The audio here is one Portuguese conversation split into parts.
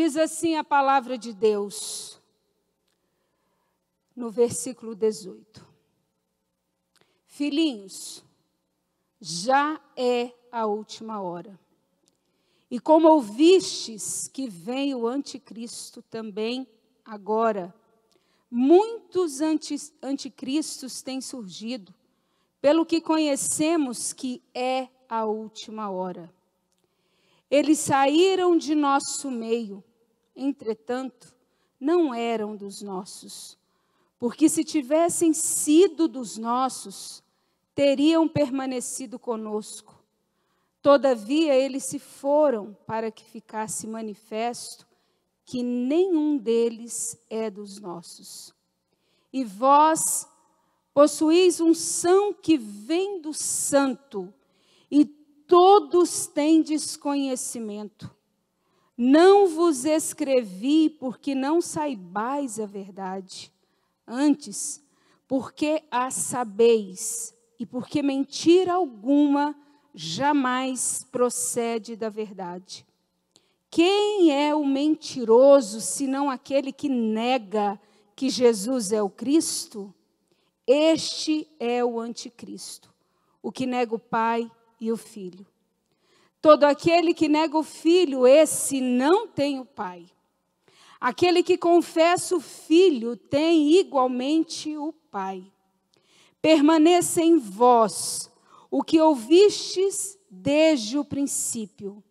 Diz assim a palavra de Deus, no versículo 18: Filhinhos, já é a última hora. E como ouvistes que vem o anticristo também agora, muitos anti, anticristos têm surgido, pelo que conhecemos que é a última hora. Eles saíram de nosso meio, entretanto, não eram dos nossos, porque se tivessem sido dos nossos, teriam permanecido conosco. Todavia, eles se foram para que ficasse manifesto que nenhum deles é dos nossos. E vós possuís um são que vem do santo, e todos têm desconhecimento. Não vos escrevi porque não saibais a verdade, antes, porque a sabeis, e porque mentira alguma jamais procede da verdade. Quem é o mentiroso senão aquele que nega que Jesus é o Cristo? Este é o anticristo, o que nega o Pai e o Filho. Todo aquele que nega o Filho, esse não tem o Pai. Aquele que confessa o Filho tem igualmente o Pai. Permaneça em vós o que ouvistes desde o princípio.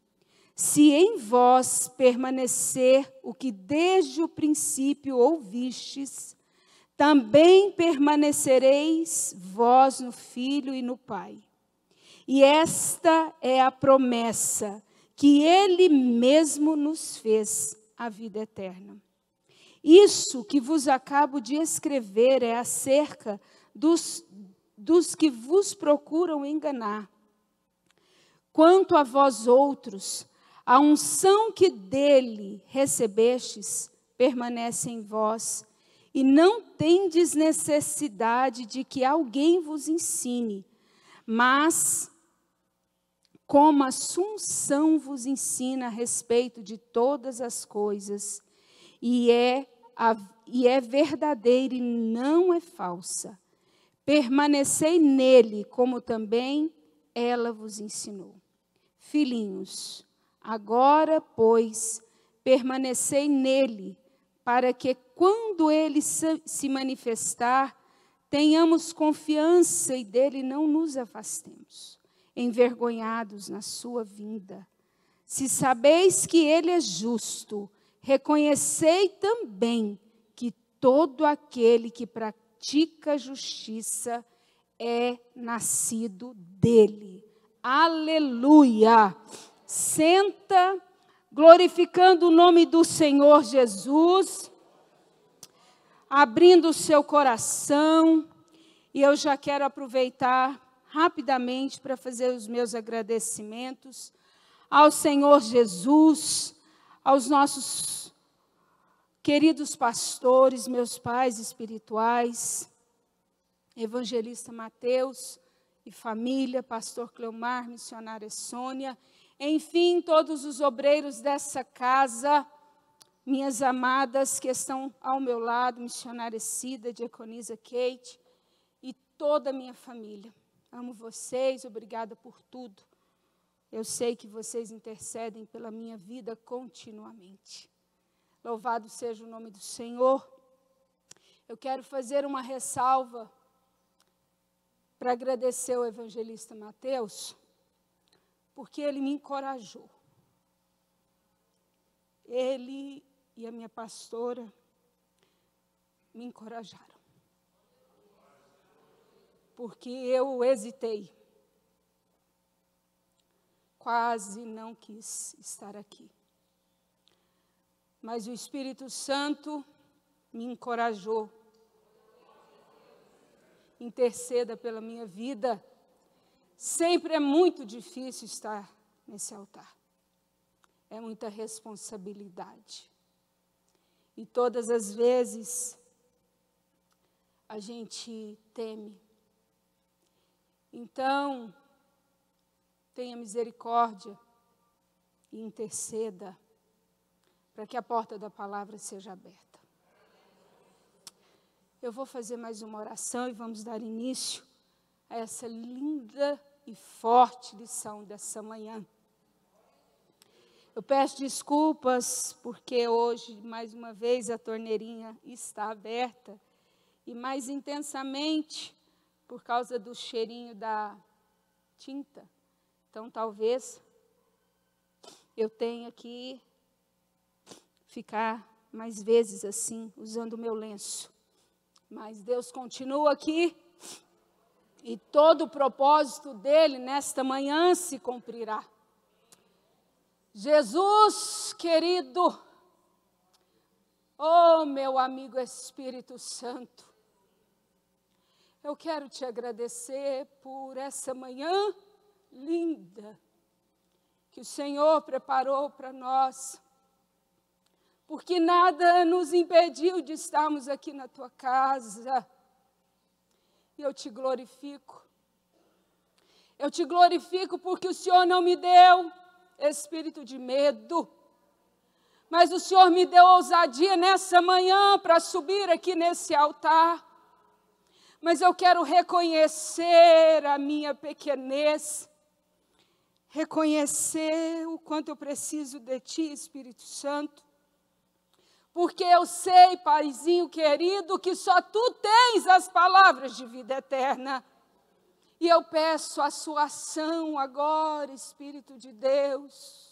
Se em vós permanecer o que desde o princípio ouvistes, também permanecereis vós no Filho e no Pai. E esta é a promessa que Ele mesmo nos fez, a vida eterna. Isso que vos acabo de escrever é acerca dos, dos que vos procuram enganar. Quanto a vós outros, a unção que dele recebestes permanece em vós, e não tendes necessidade de que alguém vos ensine, mas como a Assunção vos ensina a respeito de todas as coisas, e é, a, e é verdadeira e não é falsa. Permanecei nele, como também ela vos ensinou. Filhinhos, agora, pois, permanecei nele, para que quando ele se manifestar, tenhamos confiança e dele não nos afastemos, envergonhados na sua vinda. Se sabeis que ele é justo, reconhecei também que todo aquele que pratica justiça é nascido dele. Aleluia! Senta, glorificando o nome do Senhor Jesus, abrindo o seu coração, e eu já quero aproveitar rapidamente para fazer os meus agradecimentos ao Senhor Jesus, aos nossos Queridos pastores, meus pais espirituais, evangelista Mateus e família, pastor Cleomar, missionária Sônia, enfim, todos os obreiros dessa casa, minhas amadas que estão ao meu lado, missionária Cida, diaconisa Kate e toda a minha família. Amo vocês, obrigada por tudo. Eu sei que vocês intercedem pela minha vida continuamente. Louvado seja o nome do Senhor. Eu quero fazer uma ressalva para agradecer ao evangelista Mateus, porque ele me encorajou. Ele e a minha pastora me encorajaram. Porque eu hesitei. Quase não quis estar aqui mas o Espírito Santo me encorajou. Interceda pela minha vida. Sempre é muito difícil estar nesse altar. É muita responsabilidade. E todas as vezes a gente teme. Então, tenha misericórdia e interceda para que a porta da palavra seja aberta. Eu vou fazer mais uma oração e vamos dar início a essa linda e forte lição dessa manhã. Eu peço desculpas porque hoje, mais uma vez, a torneirinha está aberta e mais intensamente por causa do cheirinho da tinta. Então, talvez eu tenha que ficar mais vezes assim, usando o meu lenço. Mas Deus continua aqui e todo o propósito dele nesta manhã se cumprirá. Jesus querido, oh meu amigo Espírito Santo, eu quero te agradecer por essa manhã linda que o Senhor preparou para nós, porque nada nos impediu de estarmos aqui na tua casa. E eu te glorifico. Eu te glorifico porque o Senhor não me deu espírito de medo. Mas o Senhor me deu ousadia nessa manhã para subir aqui nesse altar. Mas eu quero reconhecer a minha pequenez, reconhecer o quanto eu preciso de Ti, Espírito Santo. Porque eu sei, Paizinho querido, que só Tu tens as palavras de vida eterna. E eu peço a sua ação agora, Espírito de Deus.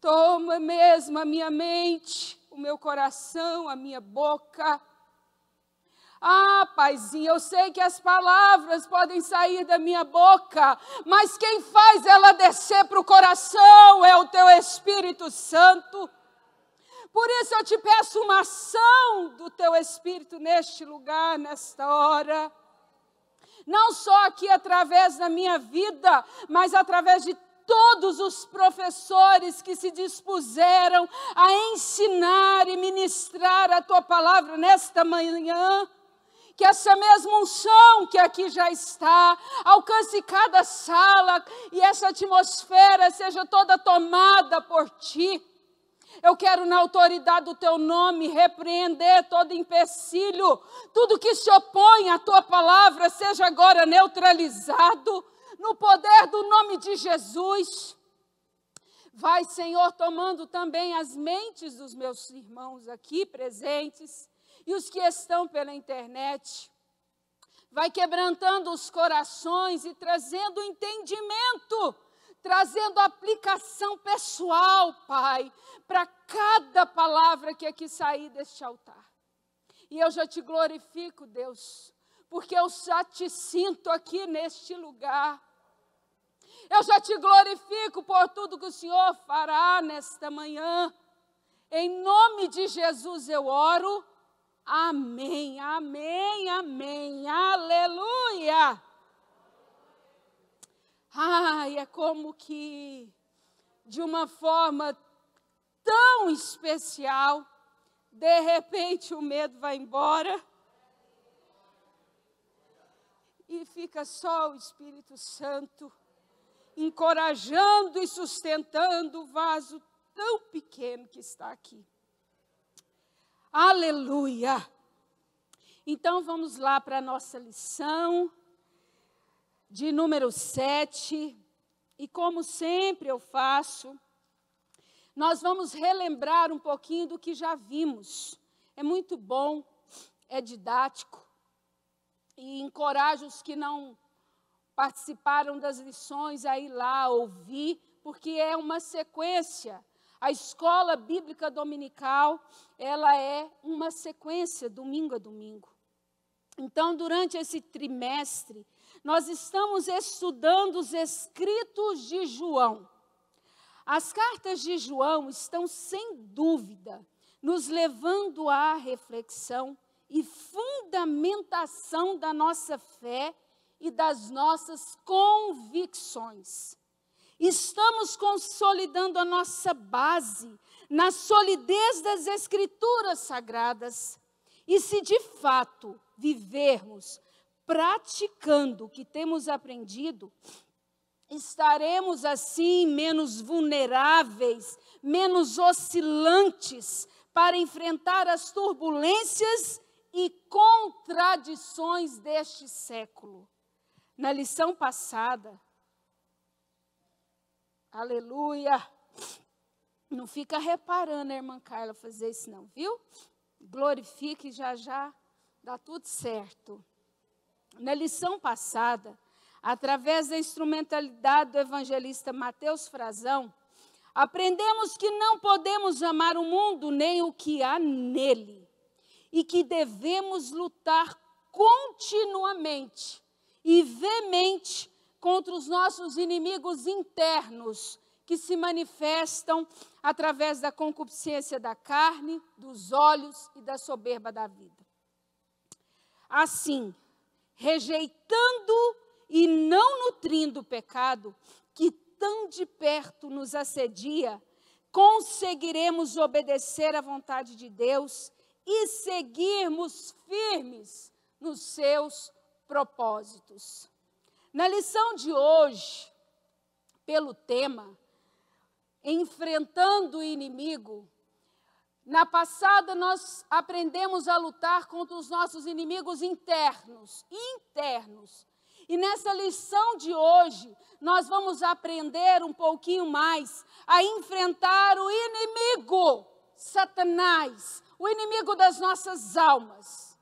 Toma mesmo a minha mente, o meu coração, a minha boca. Ah, Paizinho, eu sei que as palavras podem sair da minha boca, mas quem faz ela descer para o coração é o teu Espírito Santo. Por isso eu te peço uma ação do teu Espírito neste lugar, nesta hora não só aqui através da minha vida, mas através de todos os professores que se dispuseram a ensinar e ministrar a tua palavra nesta manhã. Que essa mesma unção que aqui já está alcance cada sala e essa atmosfera seja toda tomada por ti eu quero, na autoridade do teu nome, repreender todo empecilho, tudo que se opõe à tua palavra, seja agora neutralizado, no poder do nome de Jesus. Vai, Senhor, tomando também as mentes dos meus irmãos aqui presentes e os que estão pela internet. Vai quebrantando os corações e trazendo entendimento trazendo aplicação pessoal, Pai, para cada palavra que aqui sair deste altar. E eu já te glorifico, Deus, porque eu já te sinto aqui neste lugar. Eu já te glorifico por tudo que o Senhor fará nesta manhã. Em nome de Jesus eu oro. Amém, amém, amém. Aleluia. Ai, é como que, de uma forma tão especial, de repente o medo vai embora e fica só o Espírito Santo encorajando e sustentando o vaso tão pequeno que está aqui. Aleluia! Então vamos lá para a nossa lição de número 7. E como sempre eu faço, nós vamos relembrar um pouquinho do que já vimos. É muito bom, é didático e encorajo os que não participaram das lições a ir lá ouvir, porque é uma sequência. A escola bíblica dominical, ela é uma sequência, domingo a domingo. Então, durante esse trimestre, nós estamos estudando os escritos de João. As cartas de João estão, sem dúvida, nos levando à reflexão e fundamentação da nossa fé e das nossas convicções. Estamos consolidando a nossa base na solidez das Escrituras sagradas. E se de fato vivermos praticando o que temos aprendido, estaremos assim menos vulneráveis, menos oscilantes para enfrentar as turbulências e contradições deste século. Na lição passada, aleluia, não fica reparando a irmã Carla fazer isso, não, viu? Glorifique já já, dá tudo certo. Na lição passada, através da instrumentalidade do evangelista Mateus Frazão, aprendemos que não podemos amar o mundo nem o que há nele, e que devemos lutar continuamente e veemente contra os nossos inimigos internos, que se manifestam através da concupiscência da carne, dos olhos e da soberba da vida. Assim, rejeitando e não nutrindo o pecado que tão de perto nos assedia, conseguiremos obedecer à vontade de Deus e seguirmos firmes nos seus propósitos. Na lição de hoje, pelo tema Enfrentando o inimigo, na passada nós aprendemos a lutar contra os nossos inimigos internos, internos, e nessa lição de hoje, nós vamos aprender um pouquinho mais a enfrentar o inimigo, Satanás, o inimigo das nossas almas.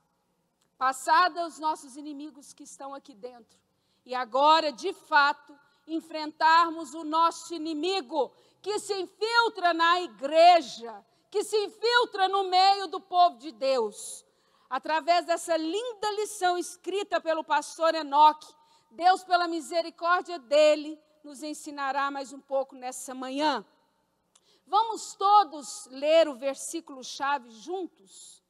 Passada os nossos inimigos que estão aqui dentro. E agora, de fato, enfrentarmos o nosso inimigo que se infiltra na igreja, que se infiltra no meio do povo de Deus através dessa linda lição escrita pelo pastor Enoque, Deus, pela misericórdia dele, nos ensinará mais um pouco nessa manhã. Vamos todos ler o versículo-chave juntos?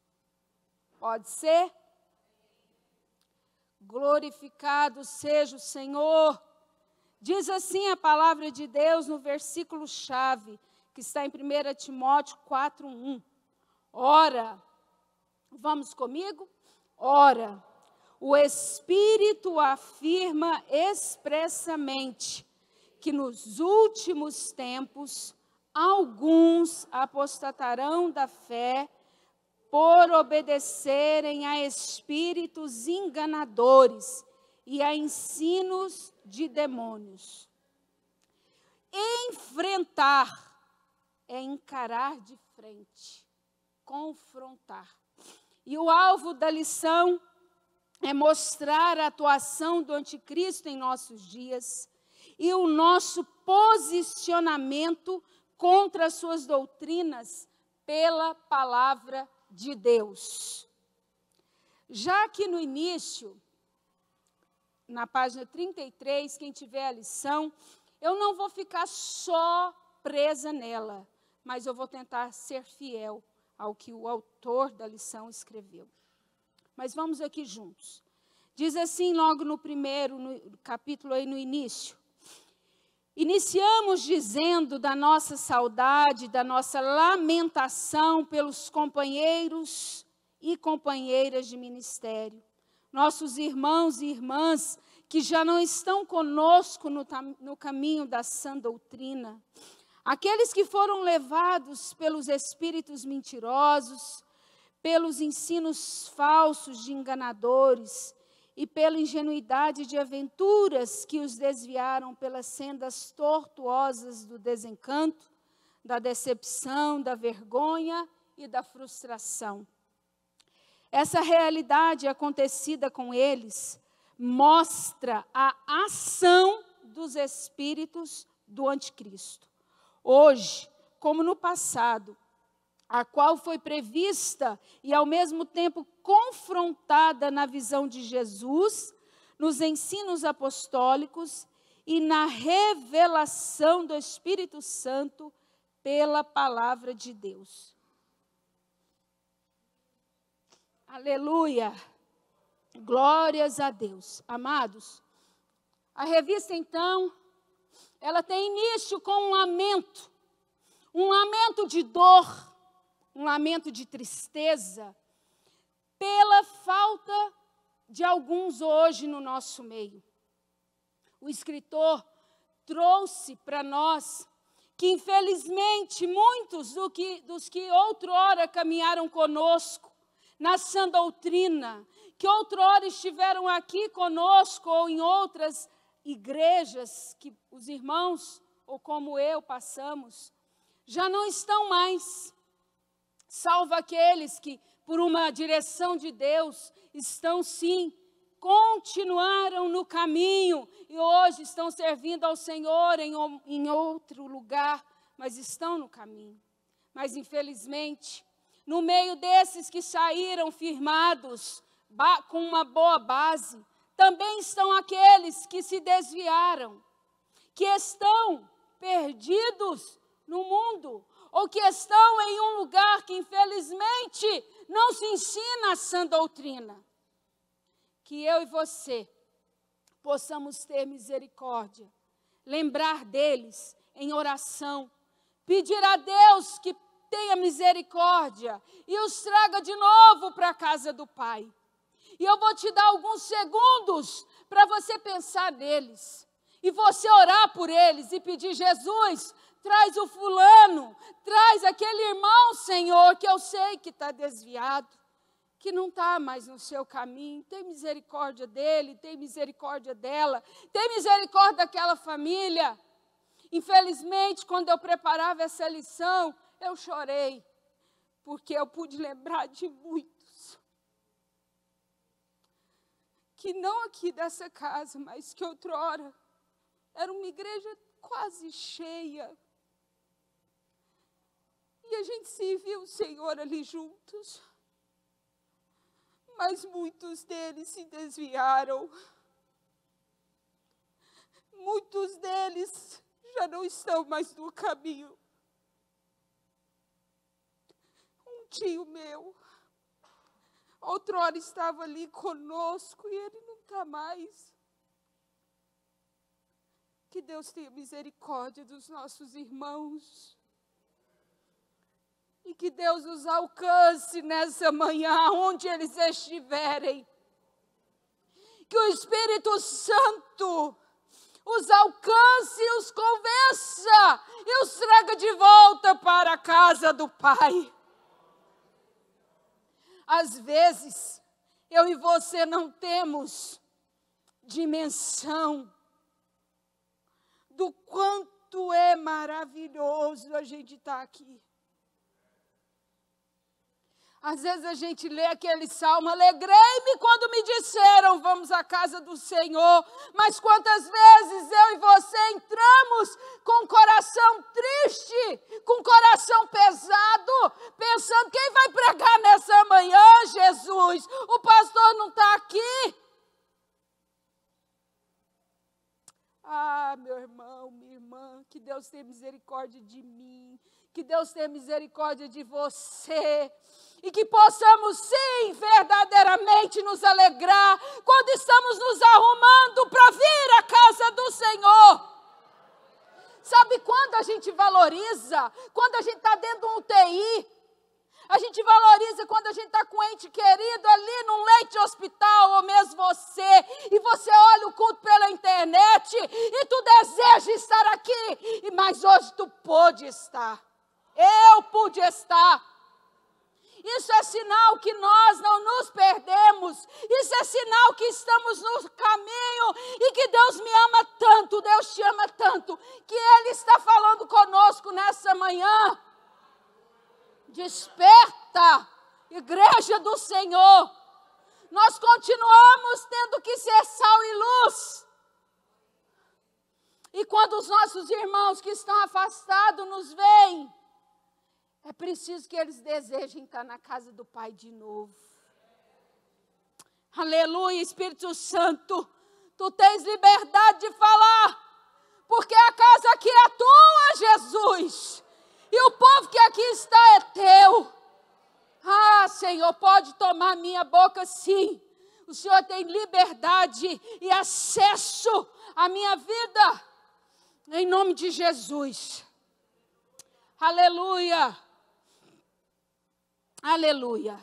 Pode ser? Glorificado seja o Senhor. Diz assim a palavra de Deus no versículo-chave, que está em 1 Timóteo 4:1. Ora, Vamos comigo? Ora, o Espírito afirma expressamente que nos últimos tempos alguns apostatarão da fé por obedecerem a espíritos enganadores e a ensinos de demônios. Enfrentar é encarar de frente, confrontar. E o alvo da lição é mostrar a atuação do anticristo em nossos dias e o nosso posicionamento contra as suas doutrinas pela palavra de Deus. Já que no início, na página 33, quem tiver a lição, eu não vou ficar só presa nela, mas eu vou tentar ser fiel ao que o autor da lição escreveu. Mas vamos aqui juntos. Diz assim, logo no primeiro no capítulo, aí no início. Iniciamos dizendo da nossa saudade, da nossa lamentação pelos companheiros e companheiras de ministério, nossos irmãos e irmãs que já não estão conosco no, no caminho da sã doutrina, Aqueles que foram levados pelos espíritos mentirosos, pelos ensinos falsos de enganadores e pela ingenuidade de aventuras que os desviaram pelas sendas tortuosas do desencanto, da decepção, da vergonha e da frustração. Essa realidade acontecida com eles mostra a ação dos espíritos do anticristo hoje como no passado, a qual foi prevista e ao mesmo tempo confrontada na visão de Jesus, nos ensinos apostólicos e na revelação do Espírito Santo pela palavra de Deus. Aleluia! Glórias a Deus. Amados, a revista então ela tem início com um lamento, um lamento de dor, um lamento de tristeza, pela falta de alguns hoje no nosso meio. O escritor trouxe para nós que, infelizmente, muitos do que, dos que outrora caminharam conosco na sã doutrina, que outrora estiveram aqui conosco ou em outras igrejas que os irmãos, ou como eu, passamos, já não estão mais, salvo aqueles que, por uma direção de Deus, estão sim continuaram no caminho e hoje estão servindo ao Senhor em, em outro lugar, mas estão no caminho. Mas infelizmente, no meio desses que saíram firmados, com uma boa base, também estão aqueles que se desviaram, que estão perdidos no mundo, ou que estão em um lugar que infelizmente não se ensina a sã doutrina que eu e você possamos ter misericórdia, lembrar deles em oração, pedir a Deus que tenha misericórdia e os traga de novo para a casa do Pai. E eu vou te dar alguns segundos para você pensar neles. E você orar por eles e pedir: Jesus, traz o fulano, traz aquele irmão, Senhor, que eu sei que está desviado que não está mais no seu caminho, tem misericórdia dele, tem misericórdia dela, tem misericórdia daquela família. Infelizmente, quando eu preparava essa lição, eu chorei, porque eu pude lembrar de muitos. Que não aqui dessa casa, mas que outrora era uma igreja quase cheia. E a gente se viu o Senhor ali juntos mas muitos deles se desviaram. Muitos deles já não estão mais no caminho. Um tio meu, outrora estava ali conosco e ele não está mais. Que Deus tenha misericórdia dos nossos irmãos. E que Deus os alcance nessa manhã, onde eles estiverem. Que o Espírito Santo os alcance, os convença e os traga de volta para a casa do Pai. Às vezes, eu e você não temos dimensão do quanto é maravilhoso a gente estar tá aqui. Às vezes a gente lê aquele salmo, alegrei-me quando me disseram, vamos à casa do Senhor. Mas quantas vezes eu e você entramos com o coração triste, com o coração pesado, pensando, quem vai pregar nessa manhã, Jesus? O pastor não está aqui. Ah, meu irmão, minha irmã, que Deus tenha misericórdia de mim, que Deus tenha misericórdia de você e que possamos sim verdadeiramente nos alegrar quando estamos nos arrumando para vir à casa do Senhor. Sabe quando a gente valoriza? Quando a gente está dentro de um UTI. A gente valoriza quando a gente está com um ente querido ali num leite de hospital, ou mesmo você, e você olha o culto pela internet e tu deseja estar aqui, mas hoje tu pôde estar. Eu pude estar. Isso é sinal que nós não nos perdemos. Isso é sinal que estamos no caminho e que Deus me ama tanto, Deus te ama tanto, que Ele está falando conosco nessa manhã. Desperta, igreja do Senhor. Nós continuamos tendo que ser sal e luz. E quando os nossos irmãos que estão afastados nos veem, é preciso que eles desejem estar na casa do Pai de novo. Aleluia, Espírito Santo. Tu tens liberdade de falar, porque a casa aqui é tua, Jesus. E o povo que aqui está é teu. Ah, Senhor, pode tomar minha boca sim. O Senhor tem liberdade e acesso à minha vida. Em nome de Jesus. Aleluia. Aleluia.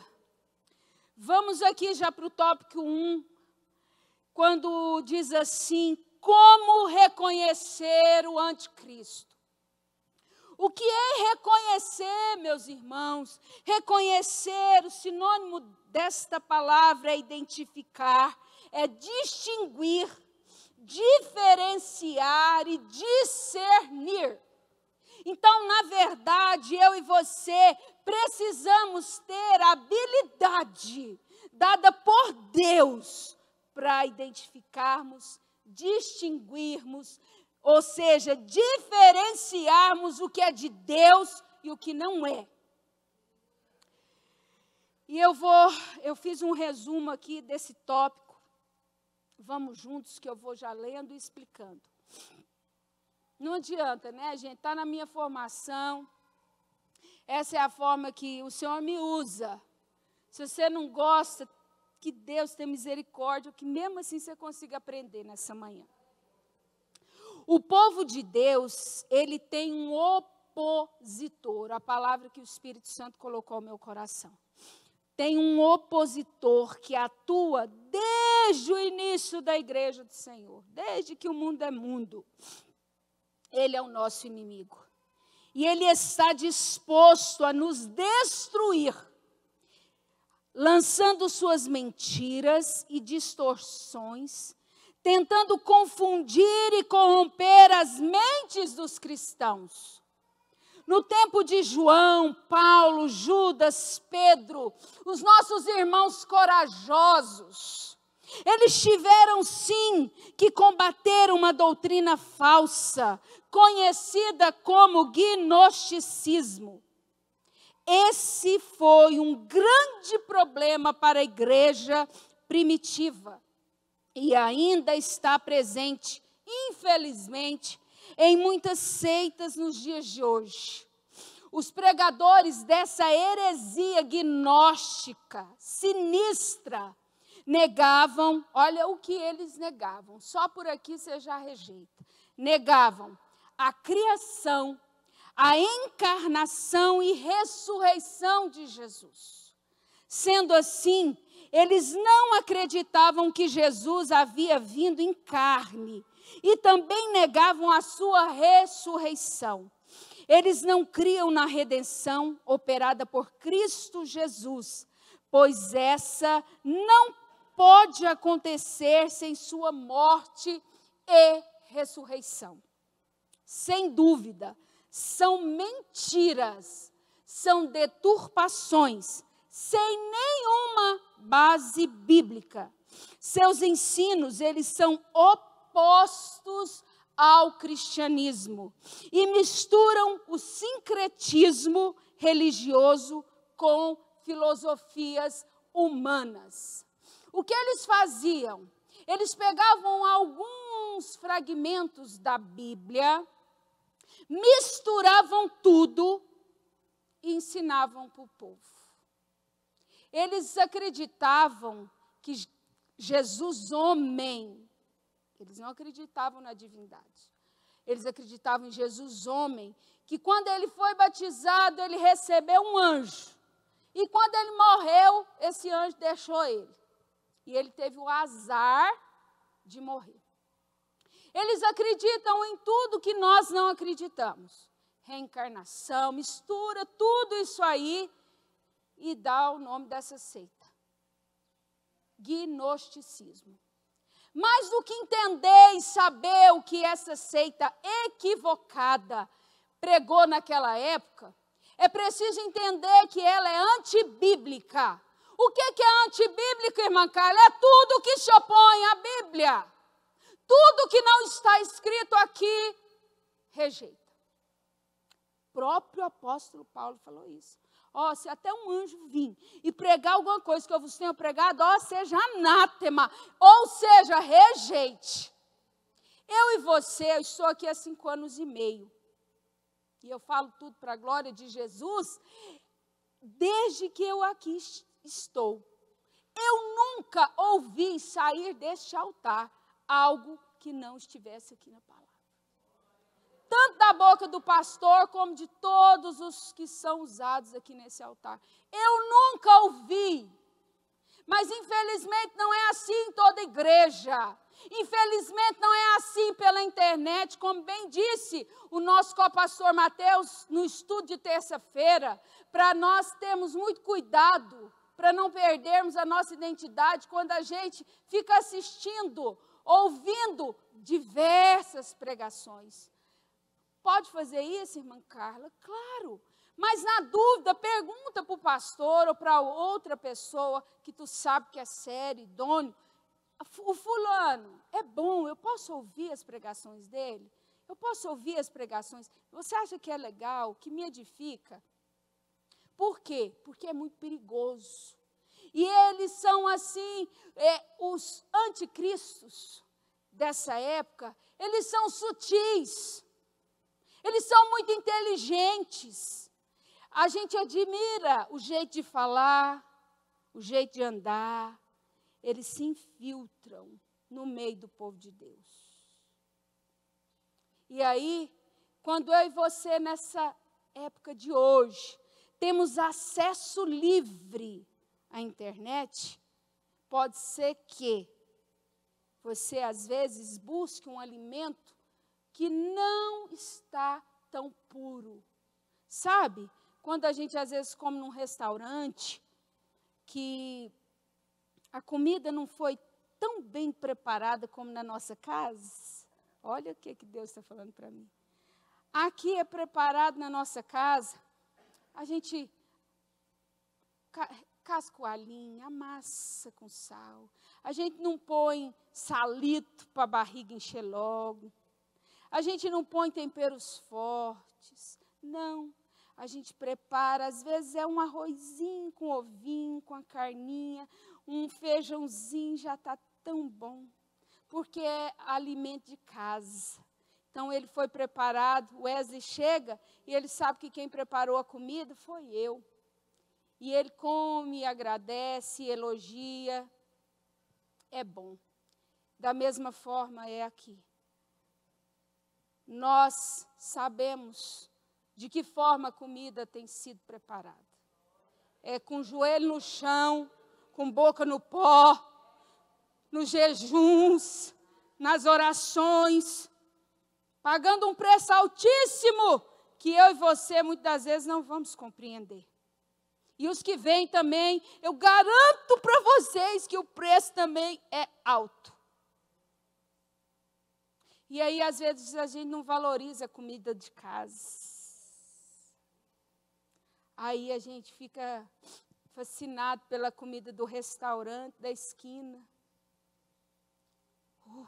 Vamos aqui já para o tópico 1, quando diz assim: como reconhecer o anticristo. O que é reconhecer, meus irmãos? Reconhecer, o sinônimo desta palavra é identificar, é distinguir, diferenciar e discernir. Então, na verdade, eu e você precisamos ter a habilidade dada por Deus para identificarmos, distinguirmos, ou seja, diferenciarmos o que é de Deus e o que não é. E eu vou, eu fiz um resumo aqui desse tópico. Vamos juntos que eu vou já lendo e explicando. Não adianta, né, gente? Está na minha formação. Essa é a forma que o Senhor me usa. Se você não gosta, que Deus tenha misericórdia, que mesmo assim você consiga aprender nessa manhã. O povo de Deus, ele tem um opositor, a palavra que o Espírito Santo colocou ao meu coração. Tem um opositor que atua desde o início da igreja do Senhor, desde que o mundo é mundo. Ele é o nosso inimigo. E ele está disposto a nos destruir, lançando suas mentiras e distorções tentando confundir e corromper as mentes dos cristãos. No tempo de João, Paulo, Judas, Pedro, os nossos irmãos corajosos, eles tiveram sim que combater uma doutrina falsa, conhecida como gnosticismo. Esse foi um grande problema para a igreja primitiva e ainda está presente, infelizmente, em muitas seitas nos dias de hoje. Os pregadores dessa heresia gnóstica, sinistra, negavam, olha o que eles negavam, só por aqui você já rejeita. Negavam a criação, a encarnação e ressurreição de Jesus. Sendo assim, eles não acreditavam que Jesus havia vindo em carne e também negavam a sua ressurreição. Eles não criam na redenção operada por Cristo Jesus, pois essa não pode acontecer sem sua morte e ressurreição. Sem dúvida, são mentiras, são deturpações sem nenhuma base bíblica. Seus ensinos, eles são opostos ao cristianismo e misturam o sincretismo religioso com filosofias humanas. O que eles faziam? Eles pegavam alguns fragmentos da Bíblia, misturavam tudo e ensinavam para o povo. Eles acreditavam que Jesus, homem, eles não acreditavam na divindade. Eles acreditavam em Jesus, homem, que quando ele foi batizado, ele recebeu um anjo. E quando ele morreu, esse anjo deixou ele. E ele teve o azar de morrer. Eles acreditam em tudo que nós não acreditamos. Reencarnação, mistura tudo isso aí e dá o nome dessa seita: gnosticismo. Mais do que entender e saber o que essa seita equivocada pregou naquela época, é preciso entender que ela é antibíblica. O que é antibíblico, irmã Carla? É tudo que se opõe à Bíblia. Tudo que não está escrito aqui, rejeita. O próprio apóstolo Paulo falou isso. Ó, se até um anjo vir e pregar alguma coisa que eu vos tenho pregado, ó, seja anátema, ou seja, rejeite. Eu e você, eu estou aqui há cinco anos e meio. E eu falo tudo para a glória de Jesus, desde que eu aqui estou. Eu nunca ouvi sair deste altar algo que não estivesse aqui na palavra tanto da boca do pastor como de todos os que são usados aqui nesse altar. Eu nunca ouvi, mas infelizmente não é assim em toda igreja. Infelizmente não é assim pela internet, como bem disse o nosso co-pastor Mateus no estudo de terça-feira, para nós termos muito cuidado para não perdermos a nossa identidade quando a gente fica assistindo, ouvindo diversas pregações. Pode fazer isso, irmã Carla? Claro. Mas na dúvida, pergunta para o pastor ou para outra pessoa que tu sabe que é sério, idôneo. O fulano é bom, eu posso ouvir as pregações dele? Eu posso ouvir as pregações? Você acha que é legal, que me edifica? Por quê? Porque é muito perigoso. E eles são assim, é, os anticristos dessa época, eles são sutis, eles são muito inteligentes. A gente admira o jeito de falar, o jeito de andar, eles se infiltram no meio do povo de Deus. E aí, quando eu e você, nessa época de hoje, temos acesso livre à internet, pode ser que você, às vezes, busque um alimento que não está tão puro. Sabe? Quando a gente, às vezes, come num restaurante que a comida não foi tão bem preparada como na nossa casa. Olha o que, que Deus está falando para mim. Aqui é preparado na nossa casa, a gente casca o alinho, amassa com sal. A gente não põe salito para a barriga encher logo. A gente não põe temperos fortes. Não. A gente prepara, às vezes é um arrozinho com ovinho, com a carninha, um feijãozinho já está tão bom, porque é alimento de casa. Então ele foi preparado, Wesley chega e ele sabe que quem preparou a comida foi eu. E ele come, agradece, elogia. É bom. Da mesma forma é aqui. Nós sabemos de que forma a comida tem sido preparada. É com o joelho no chão, com boca no pó, nos jejuns, nas orações, pagando um preço altíssimo que eu e você muitas vezes não vamos compreender. E os que vêm também, eu garanto para vocês que o preço também é alto. E aí, às vezes, a gente não valoriza a comida de casa. Aí a gente fica fascinado pela comida do restaurante da esquina. Uh,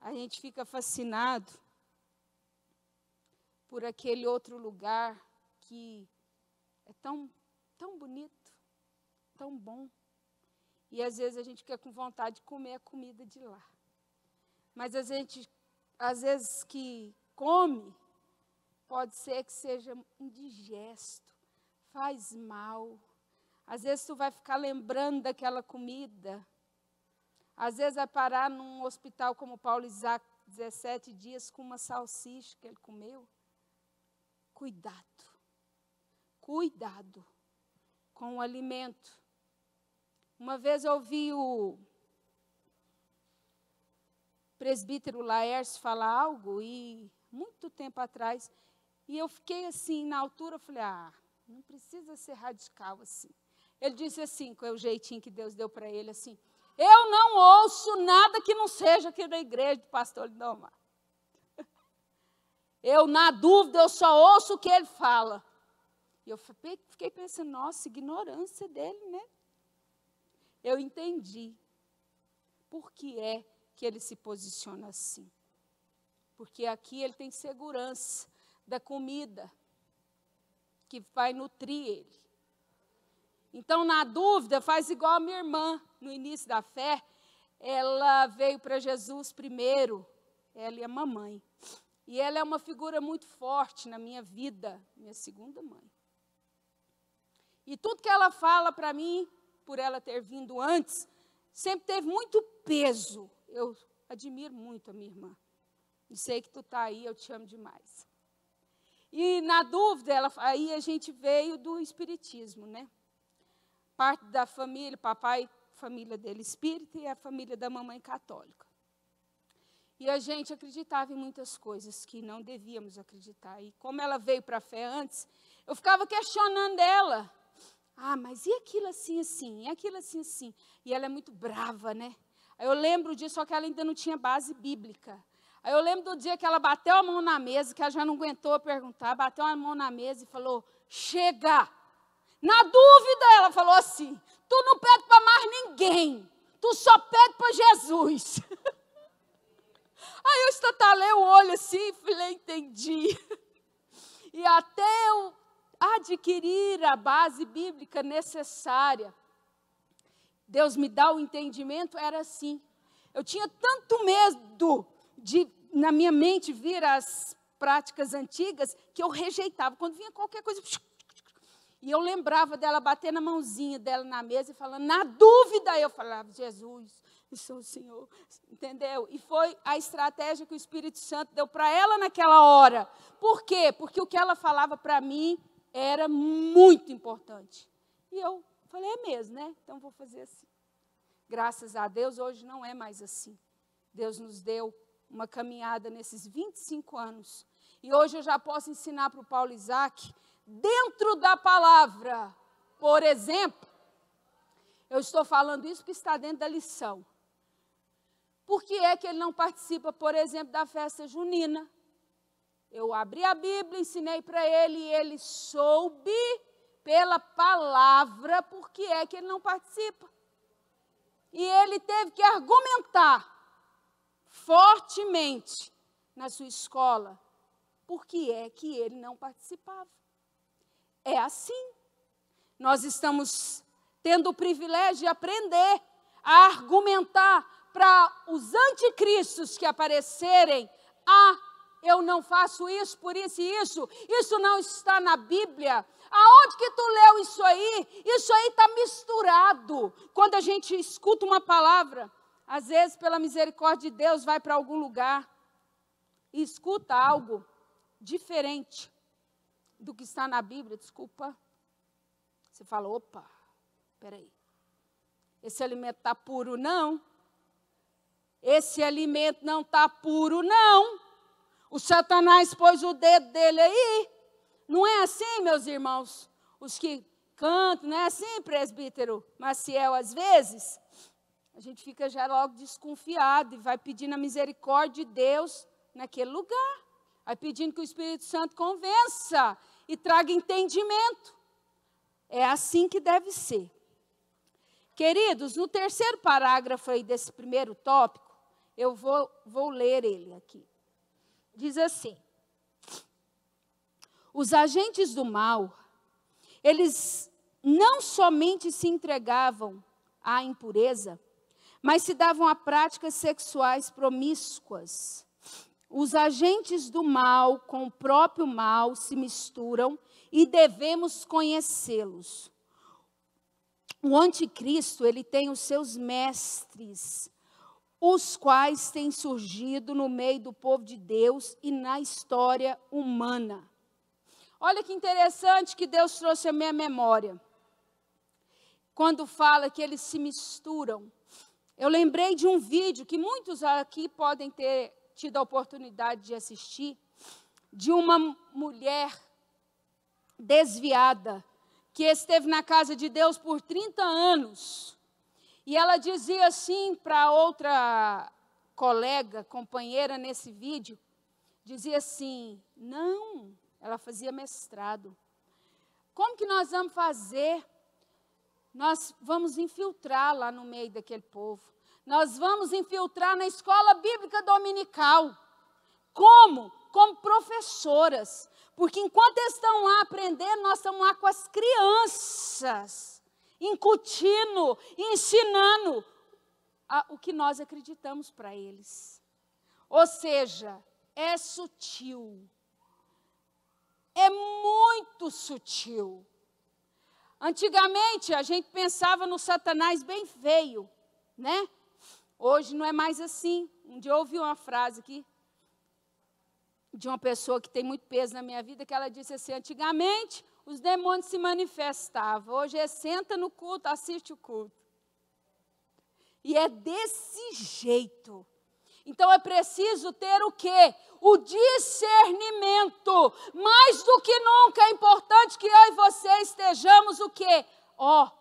a gente fica fascinado por aquele outro lugar que é tão, tão bonito, tão bom. E às vezes a gente fica com vontade de comer a comida de lá. Mas a gente, às vezes que come, pode ser que seja indigesto, faz mal. Às vezes tu vai ficar lembrando daquela comida. Às vezes vai parar num hospital como Paulo Isaac, 17 dias, com uma salsicha que ele comeu. Cuidado. Cuidado com o alimento. Uma vez eu ouvi o presbítero Laércio falar algo, e muito tempo atrás, e eu fiquei assim, na altura, eu falei, ah, não precisa ser radical assim. Ele disse assim, com o jeitinho que Deus deu para ele, assim, eu não ouço nada que não seja aqui da igreja do pastor Lindomar. Eu, na dúvida, eu só ouço o que ele fala. E eu fiquei pensando, nossa, ignorância dele, né? Eu entendi por que é que ele se posiciona assim. Porque aqui ele tem segurança da comida que vai nutrir ele. Então, na dúvida, faz igual a minha irmã, no início da fé, ela veio para Jesus primeiro, ela e a mamãe. E ela é uma figura muito forte na minha vida, minha segunda mãe. E tudo que ela fala para mim, por ela ter vindo antes, sempre teve muito peso. Eu admiro muito a minha irmã. E sei que tu está aí, eu te amo demais. E na dúvida, ela, aí a gente veio do Espiritismo, né? parte da família, papai, família dele espírita e a família da mamãe católica. E a gente acreditava em muitas coisas que não devíamos acreditar. E como ela veio para a fé antes, eu ficava questionando ela. Ah, mas e aquilo assim, assim? E aquilo assim, assim? E ela é muito brava, né? Aí eu lembro disso, só que ela ainda não tinha base bíblica. Aí eu lembro do dia que ela bateu a mão na mesa, que ela já não aguentou perguntar, bateu a mão na mesa e falou: Chega! Na dúvida, ela falou assim: Tu não pede para mais ninguém, tu só pede para Jesus. Aí eu estatalei o olho assim e falei: Entendi. E até eu adquirir a base bíblica necessária, Deus me dá o entendimento, era assim. Eu tinha tanto medo de, na minha mente, vir as práticas antigas, que eu rejeitava. Quando vinha qualquer coisa. E eu lembrava dela bater na mãozinha dela na mesa e falando, na dúvida, eu falava, Jesus, eu sou o Senhor. Entendeu? E foi a estratégia que o Espírito Santo deu para ela naquela hora. Por quê? Porque o que ela falava para mim era muito importante. E eu falei, é mesmo, né? Então vou fazer assim. Graças a Deus, hoje não é mais assim. Deus nos deu uma caminhada nesses 25 anos. E hoje eu já posso ensinar para o Paulo Isaac, dentro da palavra, por exemplo, eu estou falando isso porque está dentro da lição. Por que é que ele não participa, por exemplo, da festa junina? Eu abri a Bíblia, ensinei para ele e ele soube pela palavra por que é que ele não participa. E ele teve que argumentar fortemente na sua escola por que é que ele não participava. É assim. Nós estamos tendo o privilégio de aprender a argumentar para os anticristos que aparecerem. Ah, eu não faço isso por isso e isso. Isso não está na Bíblia. Aonde que tu leu isso aí? Isso aí está misturado. Quando a gente escuta uma palavra, às vezes, pela misericórdia de Deus, vai para algum lugar e escuta algo diferente do que está na Bíblia, desculpa. Você fala, opa, peraí. Esse alimento está puro? Não. Esse alimento não está puro? Não. O Satanás pôs o dedo dele aí. Não é assim, meus irmãos? Os que cantam, não é assim, presbítero Maciel, às vezes? a gente fica já logo desconfiado e vai pedindo a misericórdia de Deus naquele lugar. Vai pedindo que o Espírito Santo convença e traga entendimento. É assim que deve ser. Queridos, no terceiro parágrafo aí desse primeiro tópico, eu vou, vou ler ele aqui. Diz assim: Os agentes do mal, eles não somente se entregavam à impureza, mas se davam a práticas sexuais promíscuas. Os agentes do mal com o próprio mal se misturam e devemos conhecê-los. O anticristo, ele tem os seus mestres, os quais têm surgido no meio do povo de Deus e na história humana. Olha que interessante que Deus trouxe a minha memória. Quando fala que eles se misturam. Eu lembrei de um vídeo que muitos aqui podem ter tido a oportunidade de assistir, de uma mulher desviada, que esteve na casa de Deus por 30 anos. E ela dizia assim para outra colega, companheira nesse vídeo, dizia assim: "Não, ela fazia mestrado. Como que nós vamos fazer nós vamos infiltrar lá no meio daquele povo. Nós vamos infiltrar na escola bíblica dominical. Como? Como professoras. Porque enquanto eles estão lá aprendendo, nós estamos lá com as crianças, incutindo, ensinando a, o que nós acreditamos para eles. Ou seja, é sutil. É muito sutil. Antigamente a gente pensava no Satanás bem feio, né? Hoje não é mais assim. Um dia eu ouvi uma frase aqui de uma pessoa que tem muito peso na minha vida, que ela disse assim: antigamente os demônios se manifestavam, hoje é senta no culto, assiste o culto. E é desse jeito. Então é preciso ter o quê? O discernimento. Mais do que nunca é importante que eu e você estejamos o quê? Ó, oh,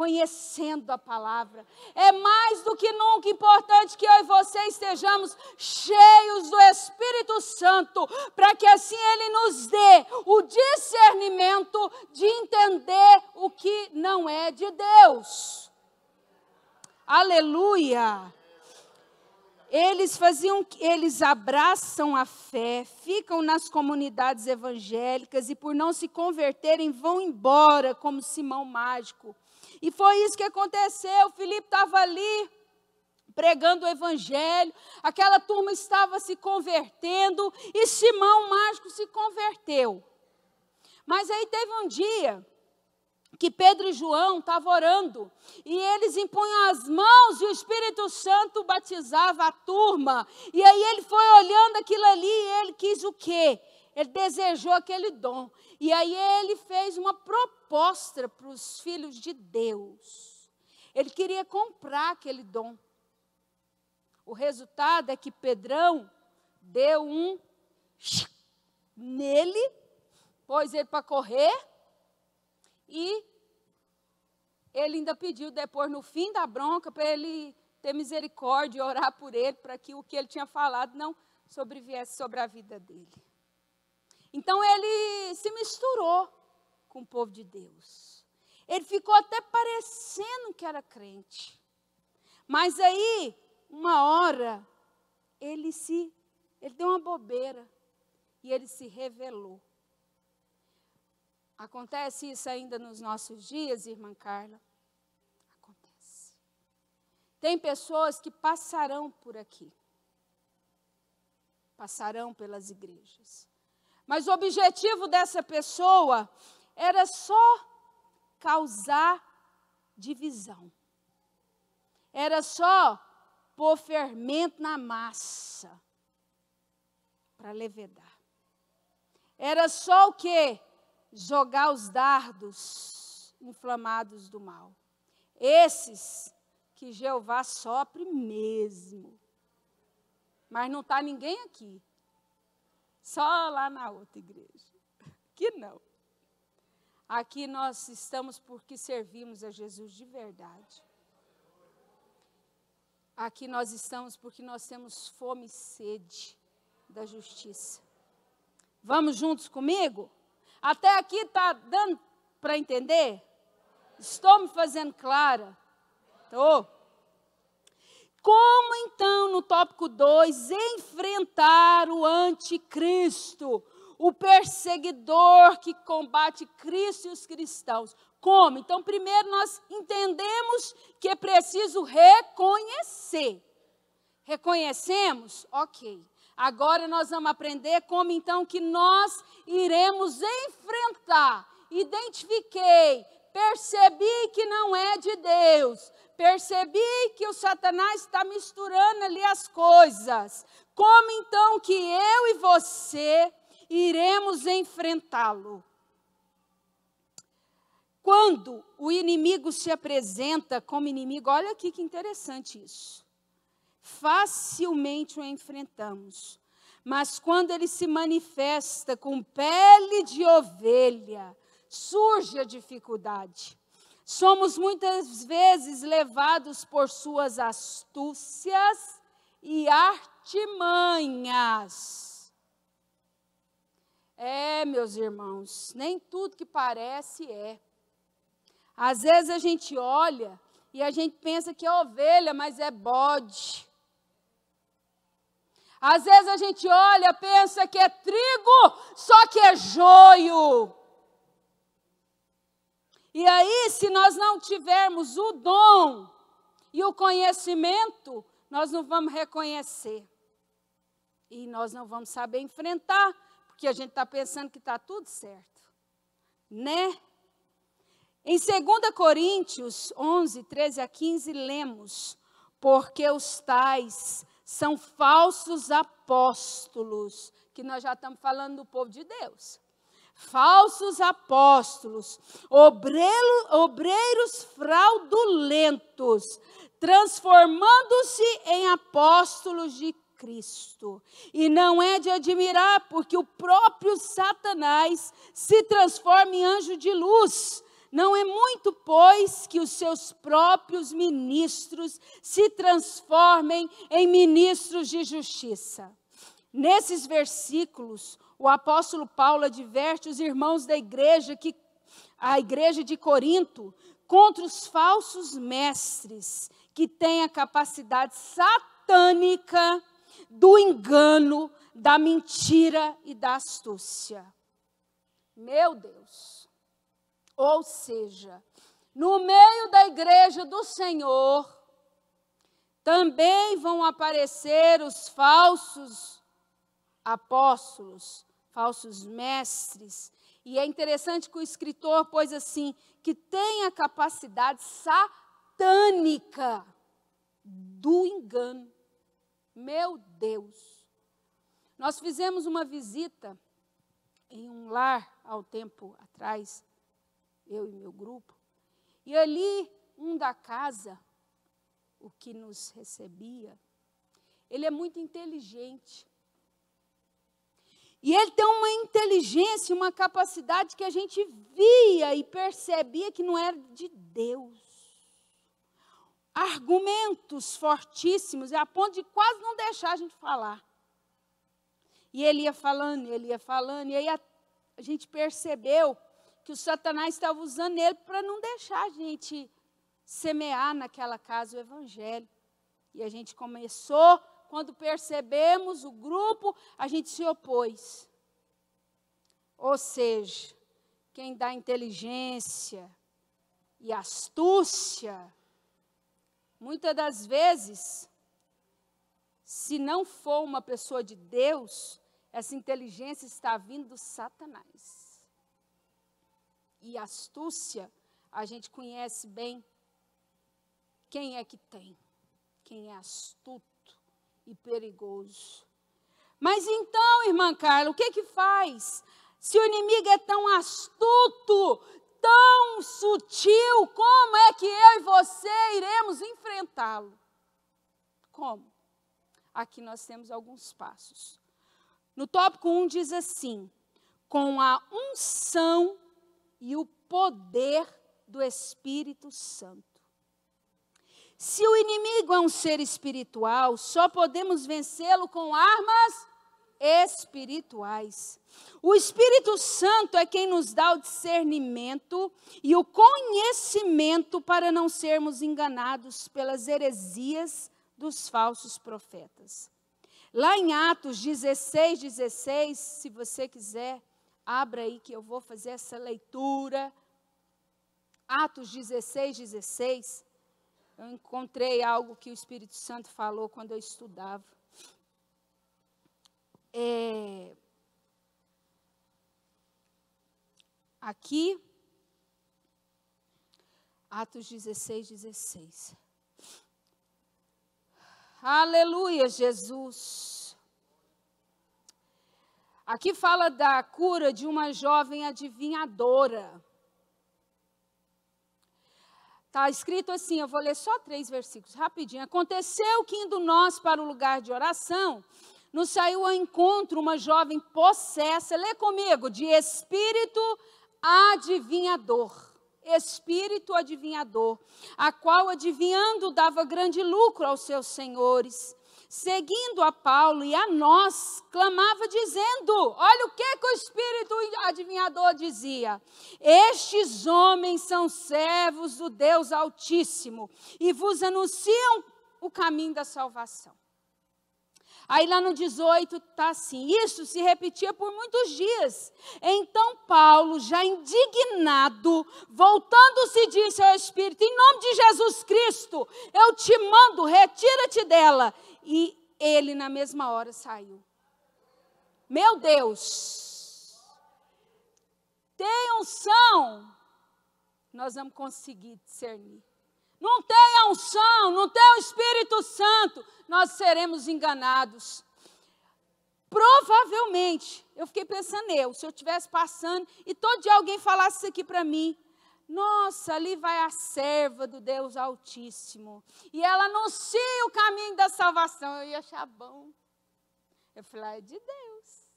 conhecendo a palavra. É mais do que nunca importante que eu e você estejamos cheios do Espírito Santo, para que assim ele nos dê o discernimento de entender o que não é de Deus. Aleluia! Eles faziam, eles abraçam a fé, ficam nas comunidades evangélicas e por não se converterem vão embora como Simão mágico. E foi isso que aconteceu. Filipe estava ali pregando o evangelho, aquela turma estava se convertendo e Simão mágico se converteu. Mas aí teve um dia que Pedro e João estavam orando e eles impunham as mãos e o Espírito Santo batizava a turma. E aí ele foi olhando aquilo ali e ele quis o quê? Ele desejou aquele dom. E aí ele fez uma proposta para os filhos de Deus. Ele queria comprar aquele dom. O resultado é que Pedrão deu um nele, pôs ele para correr e ele ainda pediu depois, no fim da bronca, para ele ter misericórdia e orar por ele, para que o que ele tinha falado não sobreviesse sobre a vida dele. Então ele se misturou com o povo de Deus. Ele ficou até parecendo que era crente. Mas aí, uma hora, ele se ele deu uma bobeira e ele se revelou. Acontece isso ainda nos nossos dias, irmã Carla? Acontece. Tem pessoas que passarão por aqui. Passarão pelas igrejas. Mas o objetivo dessa pessoa era só causar divisão. Era só pôr fermento na massa para levedar. Era só o que? Jogar os dardos inflamados do mal. Esses que Jeová sopre mesmo. Mas não está ninguém aqui. Só lá na outra igreja. Que não. Aqui nós estamos porque servimos a Jesus de verdade. Aqui nós estamos porque nós temos fome e sede da justiça. Vamos juntos comigo? Até aqui está dando para entender? Estou me fazendo clara? Estou. Como então, no tópico 2, enfrentar o anticristo, o perseguidor que combate Cristo e os cristãos? Como? Então, primeiro nós entendemos que é preciso reconhecer. Reconhecemos? Ok. Agora nós vamos aprender como então que nós iremos enfrentar. Identifiquei, percebi que não é de Deus, percebi que o Satanás está misturando ali as coisas. Como então que eu e você iremos enfrentá-lo? Quando o inimigo se apresenta como inimigo, olha aqui que interessante isso. Facilmente o enfrentamos. Mas quando ele se manifesta com pele de ovelha, surge a dificuldade. Somos muitas vezes levados por suas astúcias e artimanhas. É, meus irmãos, nem tudo que parece é. Às vezes a gente olha e a gente pensa que é ovelha, mas é bode. Às vezes a gente olha, pensa que é trigo, só que é joio. E aí, se nós não tivermos o dom e o conhecimento, nós não vamos reconhecer. E nós não vamos saber enfrentar, porque a gente está pensando que está tudo certo. Né? Em 2 Coríntios 11, 13 a 15, lemos: Porque os tais são falsos apóstolos, que nós já estamos falando do povo de Deus falsos apóstolos, obreiro, obreiros fraudulentos, transformando-se em apóstolos de Cristo. E não é de admirar, porque o próprio Satanás se transforma em anjo de luz. Não é muito, pois, que os seus próprios ministros se transformem em ministros de justiça. Nesses versículos, o apóstolo Paulo adverte os irmãos da igreja que a igreja de Corinto contra os falsos mestres que têm a capacidade satânica do engano, da mentira e da astúcia. Meu Deus. Ou seja, no meio da igreja do Senhor, também vão aparecer os falsos apóstolos, falsos mestres. E é interessante que o escritor pôs assim: que tem a capacidade satânica do engano. Meu Deus. Nós fizemos uma visita em um lar ao tempo atrás, eu e meu grupo, e ali um da casa, o que nos recebia, ele é muito inteligente. E ele tem uma inteligência, uma capacidade que a gente via e percebia que não era de Deus argumentos fortíssimos, a ponto de quase não deixar a gente falar. E ele ia falando, ele ia falando, e aí a, a gente percebeu que o Satanás estava usando ele para não deixar a gente semear naquela casa o evangelho. E a gente começou, quando percebemos o grupo, a gente se opôs. Ou seja, quem dá inteligência e astúcia Muitas das vezes, se não for uma pessoa de Deus, essa inteligência está vindo do Satanás. E astúcia, a gente conhece bem quem é que tem, quem é astuto e perigoso. Mas então, irmã Carla, o que que faz? Se o inimigo é tão astuto, tão sutil, como é que eu e você iremos enfrentá-lo? Como? Aqui nós temos alguns passos. No tópico 1 diz assim: com a unção e o poder do Espírito Santo. Se o inimigo é um ser espiritual, só podemos vencê-lo com armas espirituais. O Espírito Santo é quem nos dá o discernimento e o conhecimento para não sermos enganados pelas heresias dos falsos profetas. Lá em Atos 16, 16, se você quiser, abra aí que eu vou fazer essa leitura. Atos 16, 16. Eu encontrei algo que o Espírito Santo falou quando eu estudava. É, aqui, Atos 16, 16. Aleluia, Jesus. Aqui fala da cura de uma jovem adivinhadora. Está escrito assim, eu vou ler só três versículos, rapidinho. Aconteceu que indo nós para o lugar de oração, nos saiu ao encontro uma jovem possessa, lê comigo, de espírito adivinhador. Espírito adivinhador, a qual adivinhando dava grande lucro aos seus senhores. Seguindo a Paulo e a nós, clamava dizendo: Olha o que, que o espírito adivinhador dizia: Estes homens são servos do Deus Altíssimo e vos anunciam o caminho da salvação. Aí lá no 18 está assim: isso se repetia por muitos dias. Então Paulo, já indignado, voltando-se, disse ao Espírito: em nome de Jesus Cristo, eu te mando, retira-te dela. E ele, na mesma hora, saiu. Meu Deus, tem unção, nós vamos conseguir discernir não tem a unção, não tem o Espírito Santo, nós seremos enganados. Provavelmente, eu fiquei pensando eu, se eu estivesse passando e todo dia alguém falasse isso aqui para mim, Nossa, ali vai a serva do Deus Altíssimo. E ela anuncia o caminho da salvação. Eu ia achar bom. Eu falei, ah, é de Deus.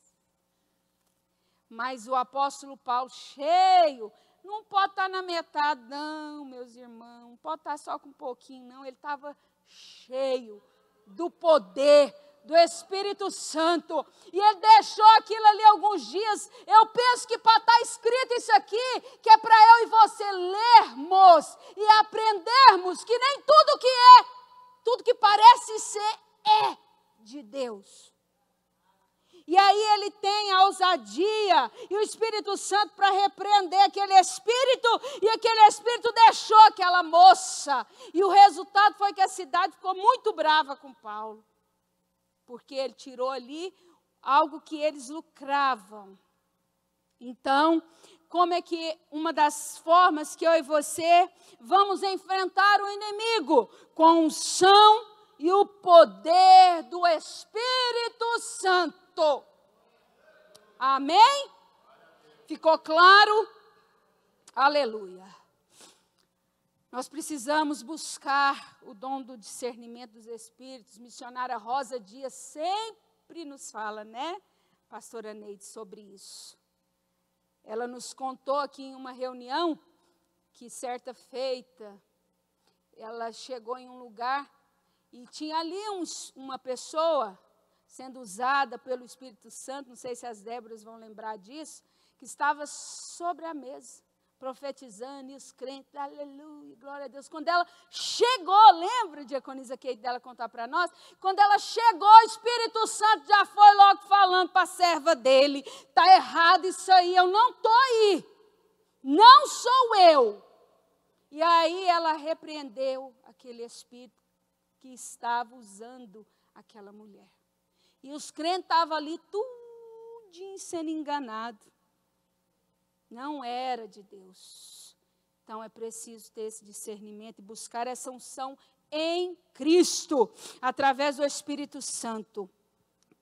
Mas o apóstolo Paulo, cheio, não pode estar na metade, não, meus irmãos. Não pode estar só com um pouquinho, não. Ele estava cheio do poder do Espírito Santo. E ele deixou aquilo ali alguns dias. Eu penso que para estar escrito isso aqui, que é para eu e você lermos e aprendermos que nem tudo que é, tudo que parece ser, é de Deus. E aí ele tem a ousadia e o Espírito Santo para repreender aquele espírito, e aquele espírito deixou aquela moça. E o resultado foi que a cidade ficou muito brava com Paulo, porque ele tirou ali algo que eles lucravam. Então, como é que uma das formas que eu e você vamos enfrentar o inimigo? Com unção e o poder do Espírito Santo. Amém? Ficou claro? Aleluia. Nós precisamos buscar o dom do discernimento dos espíritos. Missionária Rosa Dias sempre nos fala, né, pastora Neide, sobre isso. Ela nos contou aqui em uma reunião que certa feita ela chegou em um lugar e tinha ali uma pessoa sendo usada pelo Espírito Santo, não sei se as Déboras vão lembrar disso, que estava sobre a mesa, profetizando, e os crentes, aleluia, glória a Deus. Quando ela chegou, lembra, diaconisa Kate, dela contar para nós? Quando ela chegou, o Espírito Santo já foi logo falando para a serva dele: está errado isso aí, eu não estou aí, não sou eu. E aí ela repreendeu aquele espírito que estava usando aquela mulher. E os crentes estavam ali tudo sendo enganado. Não era de Deus. Então é preciso ter esse discernimento e buscar essa unção em Cristo, através do Espírito Santo.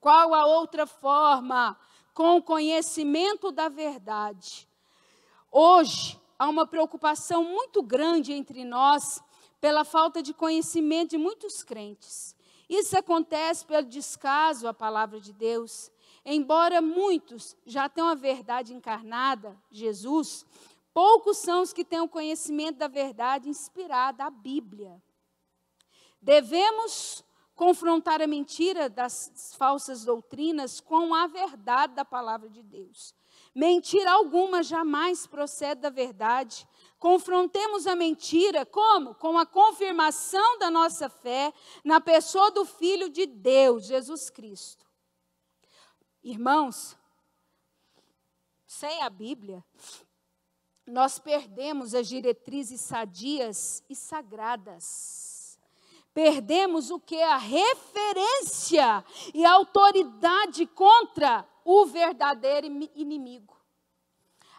Qual a outra forma? Com o conhecimento da verdade. Hoje, há uma preocupação muito grande entre nós pela falta de conhecimento de muitos crentes. Isso acontece pelo descaso à palavra de Deus. Embora muitos já tenham a verdade encarnada, Jesus, poucos são os que têm o conhecimento da verdade inspirada, a Bíblia. Devemos confrontar a mentira das falsas doutrinas com a verdade da palavra de Deus. Mentira alguma jamais procede da verdade, Confrontemos a mentira como? Com a confirmação da nossa fé na pessoa do Filho de Deus, Jesus Cristo. Irmãos, sem a Bíblia, nós perdemos as diretrizes sadias e sagradas. Perdemos o que? A referência e a autoridade contra o verdadeiro inimigo.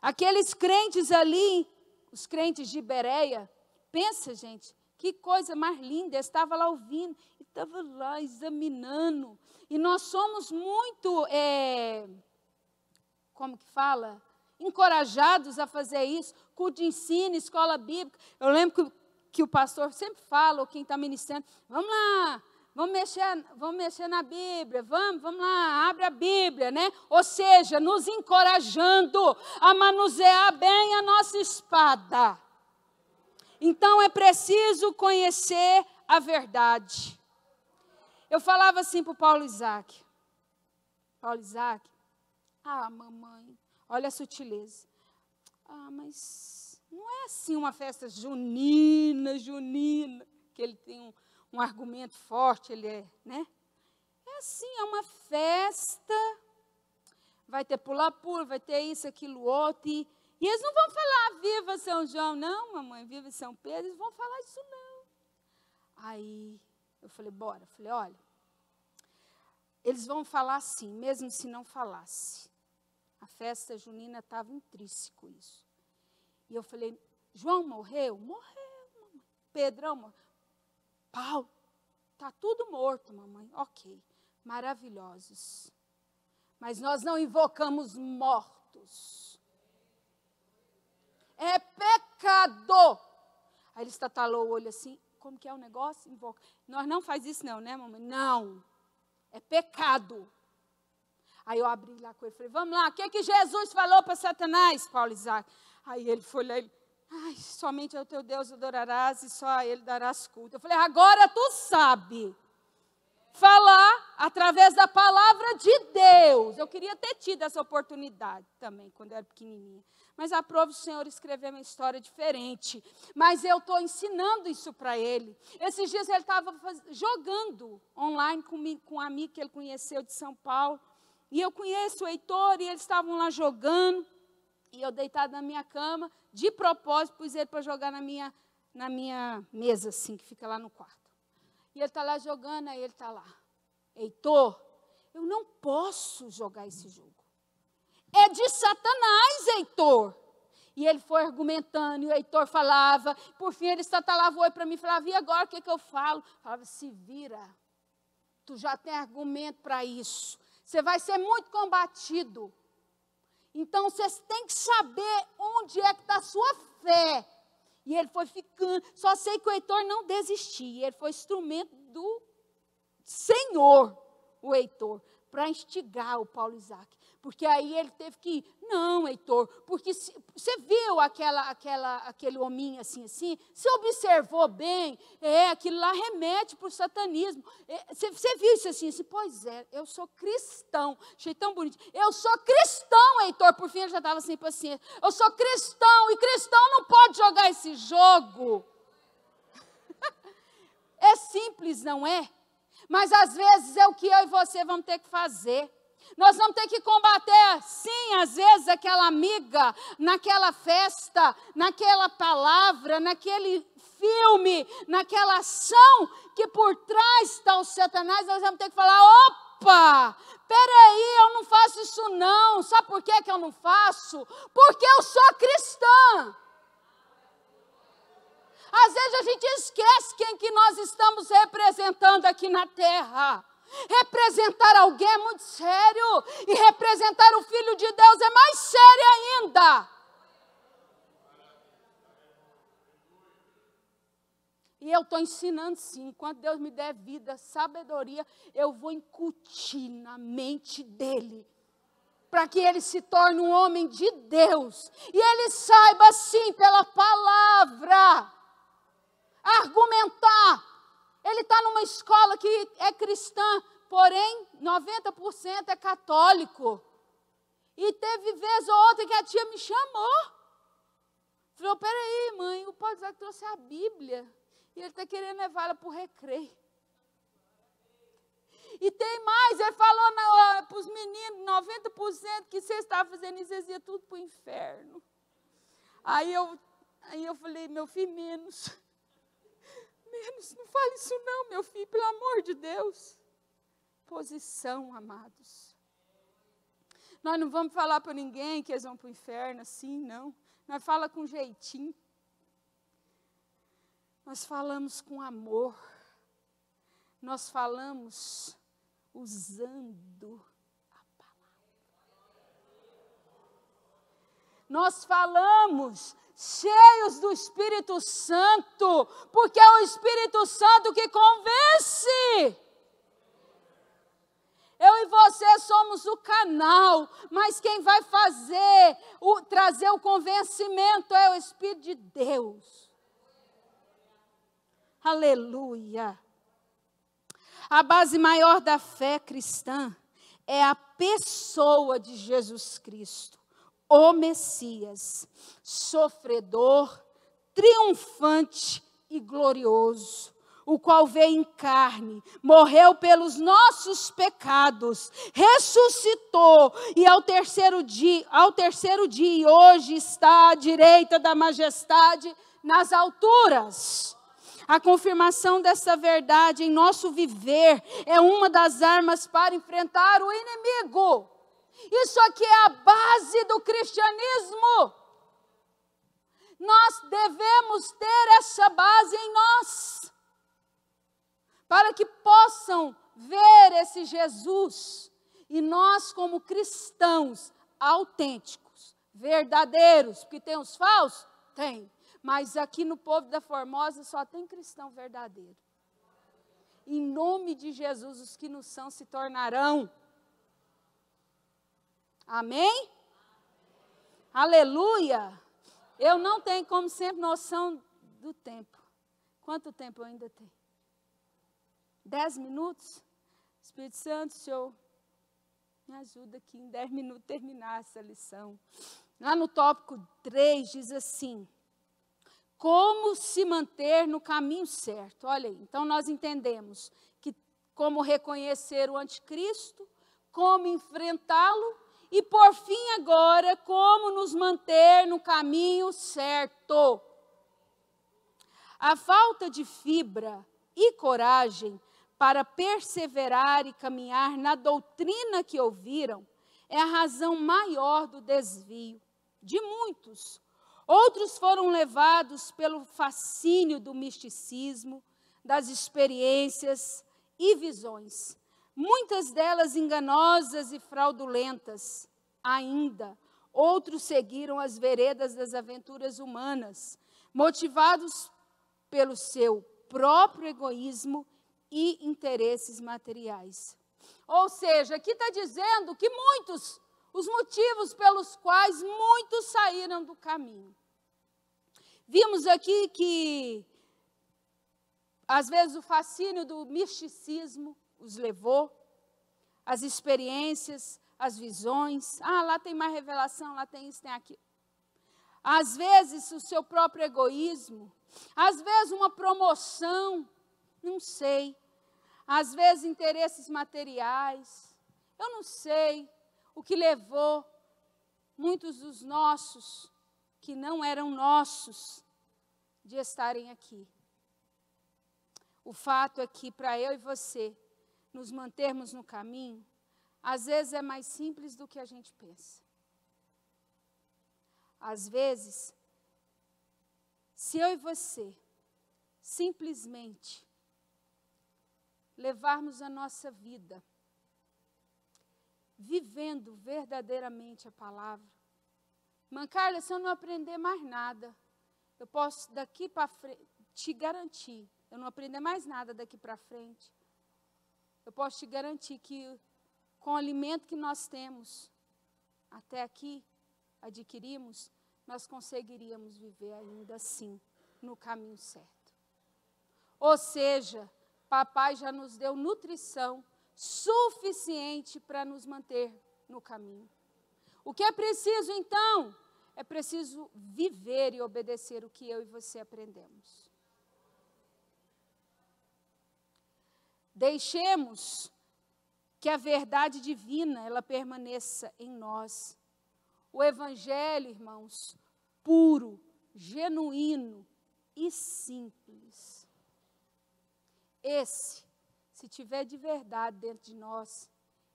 Aqueles crentes ali os crentes de Bereia. Pensa, gente, que coisa mais linda. Eu estava lá ouvindo, estava lá examinando. E nós somos muito, é, como que fala? Encorajados a fazer isso. Culto de ensino, escola bíblica. Eu lembro que, que o pastor sempre fala, ou quem está ministrando, vamos lá, vamos mexer, vamos mexer na Bíblia, vamos, vamos lá, abre a Bíblia, né? Ou seja, nos encorajando a manusear bem a nossa espada. Então é preciso conhecer a verdade. Eu falava assim para o Paulo Isaac. Paulo Isaac, ah, mamãe, olha a sutileza. Ah, mas não é assim uma festa junina, junina, que ele tem um, um argumento forte, ele é, né? É assim, é uma festa, vai ter pular-pula, vai ter isso, aquilo, outro, e, e eles não vão falar viva São João, não, mamãe, viva São Pedro, eles vão falar isso não. Aí eu falei, bora, eu falei, olha, eles vão falar sim, mesmo se não falasse. A festa junina estava intrínseco isso. E eu falei, João morreu? Morreu, mamãe. Pedrão morreu. Paulo, está tudo morto, mamãe. Ok, maravilhosos. Mas nós não invocamos mortos. é pecado. Aí ele estatalou o olho assim, como que é o negócio? Invoca. Nós não faz isso não, né, mamãe? Não. É pecado. Aí eu abri lá com ele, falei, vamos lá, o que, que Jesus falou para Satanás, Paulo Isaac? Aí ele foi lá, ele, ai, somente ao teu Deus adorarás e só a ele darás culto. Eu falei, agora tu sabe falar através da palavra de Deus. Eu queria ter tido essa oportunidade também, quando eu era pequenininha. Mas aprove o Senhor escrever uma história diferente. Mas eu estou ensinando isso para ele. Esses dias ele estava jogando online com, um amigo que ele conheceu de São Paulo. E eu conheço o Heitor e eles estavam lá jogando. E eu deitado na minha cama, de propósito, pus ele para jogar na minha, na minha mesa, assim, que fica lá no quarto. E ele está lá jogando, aí ele está lá. Heitor, eu não posso jogar esse jogo. É de Satanás, Heitor. E ele foi argumentando, e o Heitor falava, por fim ele estatalava para mim, falava, e agora o que, que eu falo? Falava, se vira, tu já tem argumento para isso. Você vai ser muito combatido. Então você tem que saber onde é que está a sua fé. E ele foi ficando. Só sei que o Heitor não desistia. Ele foi instrumento do Senhor, o Heitor, para instigar o Paulo Isaac. Porque aí ele teve que ir. Não, Heitor, porque você viu aquela, aquela, aquele hominho assim, assim? Você observou bem? É, aquilo lá remete para o satanismo. É, você, você, viu isso assim, assim? Pois é, eu sou cristão. Achei tão bonito. Eu sou cristão, Heitor. Por fim, ele já estava sem paciência. Eu sou cristão e cristão não pode jogar esse jogo. é simples, não é? Mas às vezes é o que eu e você vamos ter que fazer. Nós vamos ter que combater, sim, às vezes, aquela amiga, naquela festa, naquela palavra, naquele filme, naquela ação que por trás está o Satanás. Nós vamos ter que falar: opa, peraí, eu não faço isso não. Sabe por que, que eu não faço? Porque eu sou cristã. Às vezes a gente esquece quem que nós estamos representando aqui na terra. Representar alguém é muito sério, e representar o Filho de Deus é mais sério ainda. E eu estou ensinando sim, enquanto Deus me der vida, sabedoria, eu vou incutir na mente dele, para que ele se torne um homem de Deus, e ele saiba sim, pela palavra, argumentar ele está numa escola que é cristã, porém 90% é católico. E teve vez ou outra que a tia me chamou. Falou, peraí, mãe, o pai Isaac trouxe a Bíblia. E ele está querendo levar ela para o recreio. E tem mais, ele falou para os meninos, 90% que você está fazendo isso, vocês iam tudo para o inferno. Aí eu, aí eu falei, meu filho, menos menos. Não fale isso não, meu filho, pelo amor de Deus. Posição, amados. Nós não vamos falar para ninguém que eles vão para o inferno assim, não. Nós fala com jeitinho. Nós falamos com amor. Nós falamos usando a palavra. Nós falamos cheios do Espírito Santo, porque é o Espírito Santo que convence. Eu e você somos o canal, mas quem vai fazer, o, trazer o convencimento é o Espírito de Deus. Aleluia. A base maior da fé cristã é a pessoa de Jesus Cristo o Messias, sofredor, triunfante e glorioso, o qual veio em carne, morreu pelos nossos pecados, ressuscitou e ao terceiro dia, ao terceiro dia hoje está à direita da majestade nas alturas. A confirmação dessa verdade em nosso viver é uma das armas para enfrentar o inimigo. Isso aqui é a base do cristianismo. Nós devemos ter essa base em nós, para que possam ver esse Jesus. E nós, como cristãos autênticos, verdadeiros, porque tem os falsos, Tem. Mas aqui no povo da Formosa só tem cristão verdadeiro. Em nome de Jesus, os que não são se tornarão. Amém? Aleluia! Eu não tenho, como sempre, noção do tempo. Quanto tempo eu ainda tenho? Dez minutos? Espírito Santo, Senhor, me ajuda aqui em dez minutos terminar essa lição. Lá no tópico 3 diz assim: Como se manter no caminho certo? Olha aí, então nós entendemos que como reconhecer o anticristo, como enfrentá-lo e por fim agora como nos manter no caminho certo. A falta de fibra e coragem para perseverar e caminhar na doutrina que ouviram é a razão maior do desvio de muitos. Outros foram levados pelo fascínio do misticismo, das experiências e visões, muitas delas enganosas e fraudulentas. Ainda, outros seguiram as veredas das aventuras humanas, motivados pelo seu próprio egoísmo e interesses materiais. Ou seja, aqui está dizendo que muitos, os motivos pelos quais muitos saíram do caminho. Vimos aqui que, às vezes, o fascínio do misticismo os levou, as experiências, as visões. Ah, lá tem mais revelação, lá tem isso, tem aquilo. Às vezes, o seu próprio egoísmo, às vezes, uma promoção, não sei às vezes interesses materiais. Eu não sei o que levou muitos dos nossos, que não eram nossos, de estarem aqui. O fato é que para eu e você nos mantermos no caminho, às vezes é mais simples do que a gente pensa. Às vezes, se eu e você simplesmente levarmos a nossa vida vivendo verdadeiramente a palavra. Mancarla, se eu não aprender mais nada, eu posso daqui para frente te garantir, eu não aprender mais nada daqui para frente. Eu posso te garantir que com o alimento que nós temos até aqui, adquirimos, nós conseguiríamos viver ainda assim no caminho certo. Ou seja, papai já nos deu nutrição suficiente para nos manter no caminho. O que é preciso então? É preciso viver e obedecer o que eu e você aprendemos. Deixemos que a verdade divina ela permaneça em nós. O evangelho, irmãos, puro, genuíno e simples esse, se tiver de verdade dentro de nós,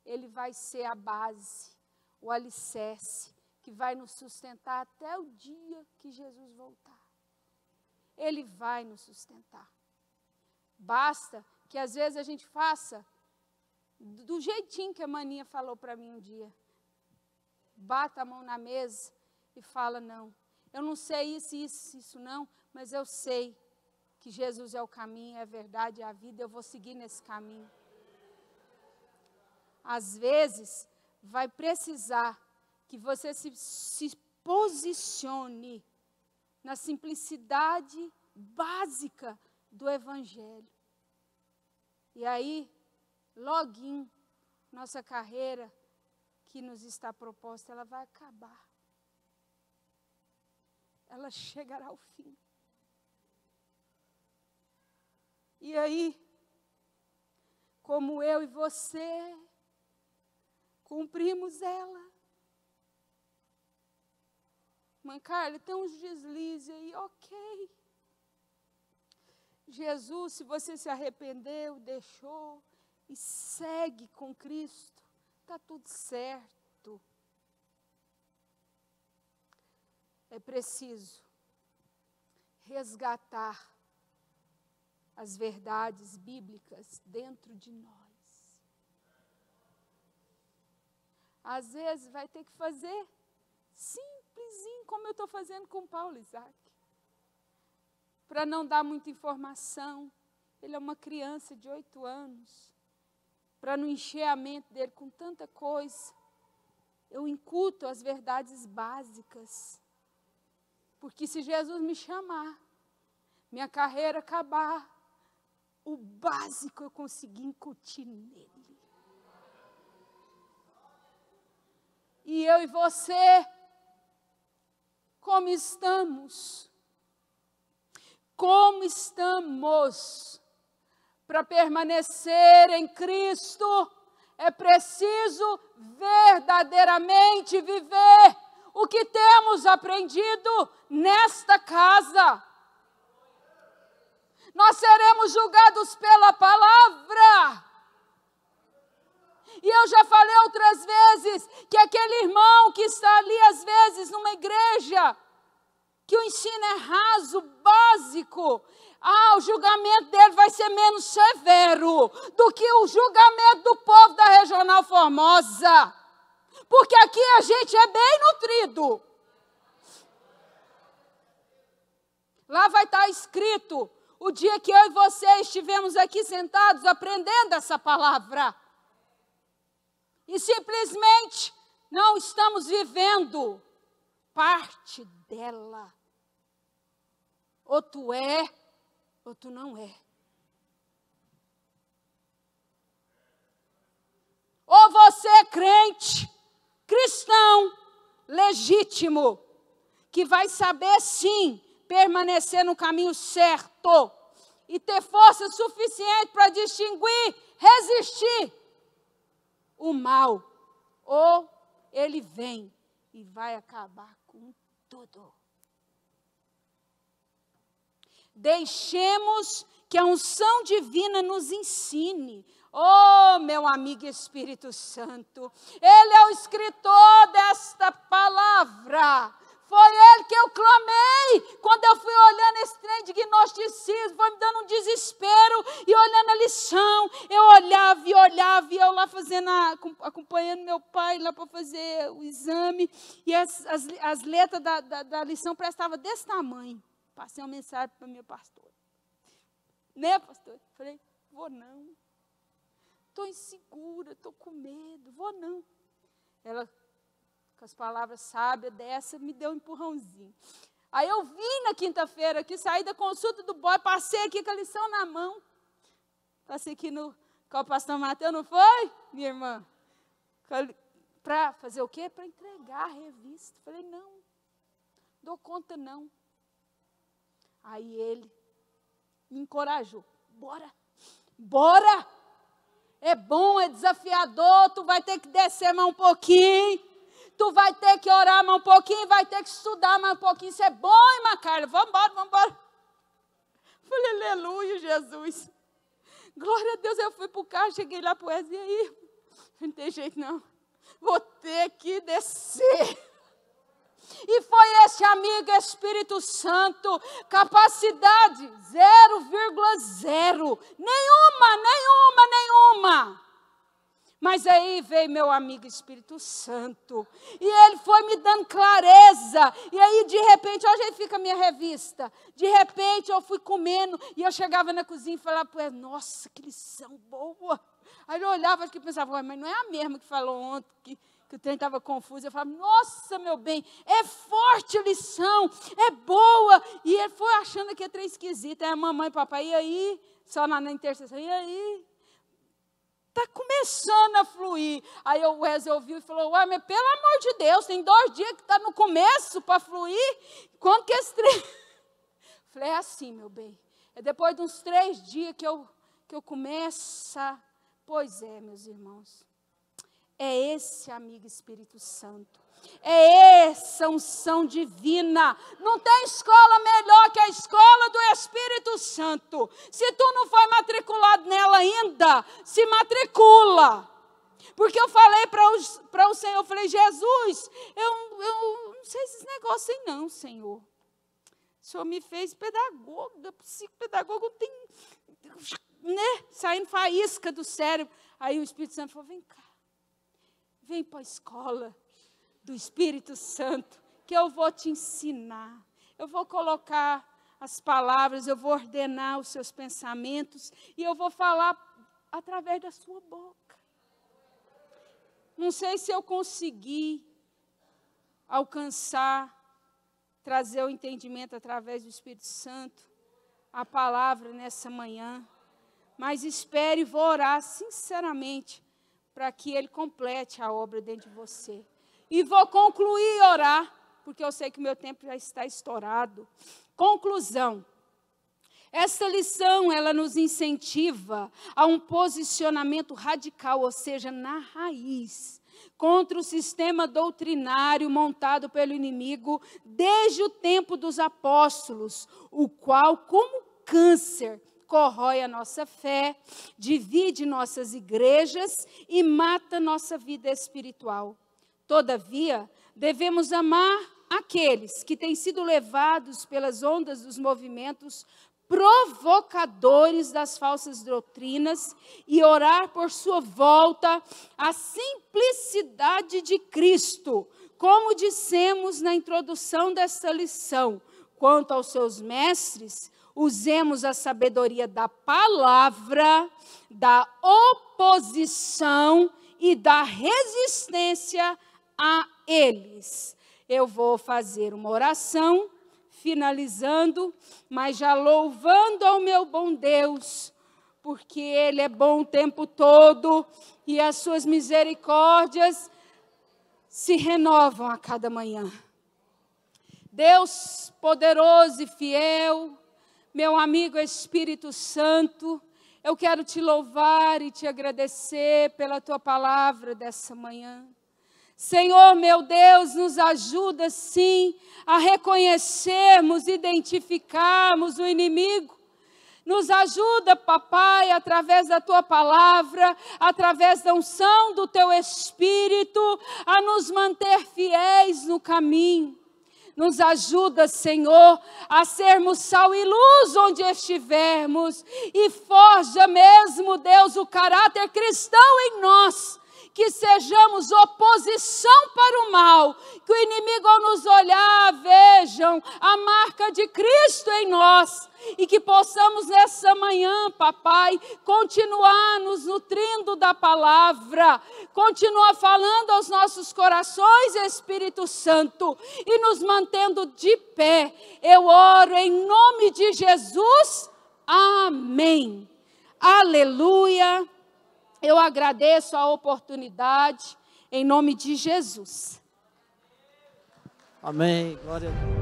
ele vai ser a base, o alicerce, que vai nos sustentar até o dia que Jesus voltar. Ele vai nos sustentar. Basta que às vezes a gente faça do jeitinho que a maninha falou para mim um dia. Bata a mão na mesa e fala: Não, eu não sei isso, isso, isso não, mas eu sei que Jesus é o caminho, é a verdade, é a vida, eu vou seguir nesse caminho. Às vezes, vai precisar que você se, se posicione na simplicidade básica do Evangelho. E aí, login, nossa carreira que nos está proposta, ela vai acabar. Ela chegará ao fim. E aí, como eu e você cumprimos ela. Mãe Carla, tem uns deslizes aí, ok. Jesus, se você se arrependeu, deixou e segue com Cristo, está tudo certo. É preciso resgatar as verdades bíblicas dentro de nós. Às vezes vai ter que fazer simplesinho, como eu estou fazendo com Paulo Isaac. Para não dar muita informação. Ele é uma criança de oito anos. Para não encher a mente dele com tanta coisa. Eu incuto as verdades básicas. Porque se Jesus me chamar, minha carreira acabar, o básico eu consegui incutir nele. E eu e você, como estamos? Como estamos para permanecer em Cristo? É preciso verdadeiramente viver o que temos aprendido nesta casa. Nós seremos julgados pela palavra. E eu já falei outras vezes que aquele irmão que está ali, às vezes, numa igreja, que o ensino é raso, básico, ah, o julgamento dele vai ser menos severo do que o julgamento do povo da Regional Formosa. Porque aqui a gente é bem nutrido. Lá vai estar escrito o dia que eu e você estivemos aqui sentados aprendendo essa palavra. E simplesmente não estamos vivendo parte dela. Ou tu é, ou tu não é. Ou você é crente, cristão, legítimo, que vai saber sim permanecer no caminho certo e ter força suficiente para distinguir, resistir o mal, ou ele vem e vai acabar com tudo. Deixemos que a unção divina nos ensine. Oh, meu amigo Espírito Santo, Ele é o escritor desta palavra. Foi ele que eu clamei. Quando eu fui olhando esse trem de gnosticismo, foi me dando um desespero. E olhando a lição, eu olhava e olhava, e eu lá fazendo, a, acompanhando meu pai lá para fazer o exame. E as, as, as letras da, da, da lição prestavam desse tamanho. Passei uma mensagem para minha pastora. Né, pastor? Falei, vou não. Estou insegura, estou com medo, vou não. Ela com as palavras sábias dessa, me deu um empurrãozinho. Aí eu vim na quinta-feira aqui, saí da consulta do boy, passei aqui com a lição na mão. Passei aqui no, com o pastor Mateus, não foi, minha irmã? Para fazer o quê? Para entregar a revista. Falei, não, dou conta não. Aí ele me encorajou. Bora, bora! É bom, é desafiador, tu vai ter que descer mais um pouquinho tu vai ter que orar mais um pouquinho, vai ter que estudar mais um pouquinho. Isso é bom, irmã Carla. Vamos embora, vamos embora. Falei, aleluia, Jesus. Glória a Deus, eu fui para o carro, cheguei lá para o e aí, não tem jeito não. Vou ter que descer. E foi esse amigo Espírito Santo, capacidade 0,0. Nenhuma, nenhuma, nenhuma. Mas aí veio meu amigo Espírito Santo. E ele foi me dando clareza. E aí, de repente, hoje aí fica a minha revista. De repente, eu fui comendo. E eu chegava na cozinha e falava para ele: Nossa, que lição boa. Aí eu olhava e pensava: Mas não é a mesma que falou ontem, que, que o trem estava confuso. Eu falava: Nossa, meu bem, é forte a lição, é boa. E ele foi achando que é trem esquisito. Aí a mamãe e papai, e aí? Só na, na intercessão, e aí? Está começando a fluir. Aí o Wesley ouviu e falou: Ué, mas pelo amor de Deus, tem dois dias que está no começo para fluir. Quanto que esse trem. Falei: É assim, meu bem. É depois de uns três dias que eu, que eu começo. Pois é, meus irmãos. É esse amigo Espírito Santo é essa unção divina. Não tem escola melhor que a escola do Espírito Santo. Se tu não foi matriculado nela ainda, se matricula. Porque eu falei para o Senhor, eu falei, Jesus, eu, eu não sei esses negócios aí não, Senhor. O Senhor me fez pedagoga, psicopedagoga, tem, né, saindo faísca do cérebro. Aí o Espírito Santo falou, vem cá, vem para a escola do Espírito Santo, que eu vou te ensinar. Eu vou colocar as palavras, eu vou ordenar os seus pensamentos e eu vou falar através da sua boca. Não sei se eu consegui alcançar, trazer o entendimento através do Espírito Santo, a palavra nessa manhã, mas espere e vou orar sinceramente para que Ele complete a obra dentro de você. E vou concluir orar, porque eu sei que o meu tempo já está estourado. Conclusão. Essa lição, ela nos incentiva a um posicionamento radical, ou seja, na raiz, contra o sistema doutrinário montado pelo inimigo desde o tempo dos apóstolos, o qual, como câncer, corrói a nossa fé, divide nossas igrejas e mata nossa vida espiritual. Todavia, devemos amar aqueles que têm sido levados pelas ondas dos movimentos provocadores das falsas doutrinas e orar por sua volta à simplicidade de Cristo, como dissemos na introdução desta lição. Quanto aos seus mestres, usemos a sabedoria da palavra, da oposição e da resistência a eles eu vou fazer uma oração, finalizando, mas já louvando ao meu bom Deus, porque Ele é bom o tempo todo e as suas misericórdias se renovam a cada manhã. Deus poderoso e fiel, meu amigo Espírito Santo, eu quero te louvar e te agradecer pela tua palavra dessa manhã. Senhor meu Deus, nos ajuda sim a reconhecermos, identificarmos o inimigo. Nos ajuda, papai, através da tua palavra, através da unção do teu espírito, a nos manter fiéis no caminho. Nos ajuda, Senhor, a sermos sal e luz onde estivermos. E forja mesmo, Deus, o caráter cristão em nós que sejamos oposição para o mal, que o inimigo ao nos olhar vejam a marca de Cristo em nós e que possamos nessa manhã, papai, continuar nos nutrindo da palavra, continuar falando aos nossos corações, Espírito Santo, e nos mantendo de pé. Eu oro em nome de Jesus. Amém. Aleluia. Eu agradeço a oportunidade em nome de Jesus. Amém. Glória a Deus.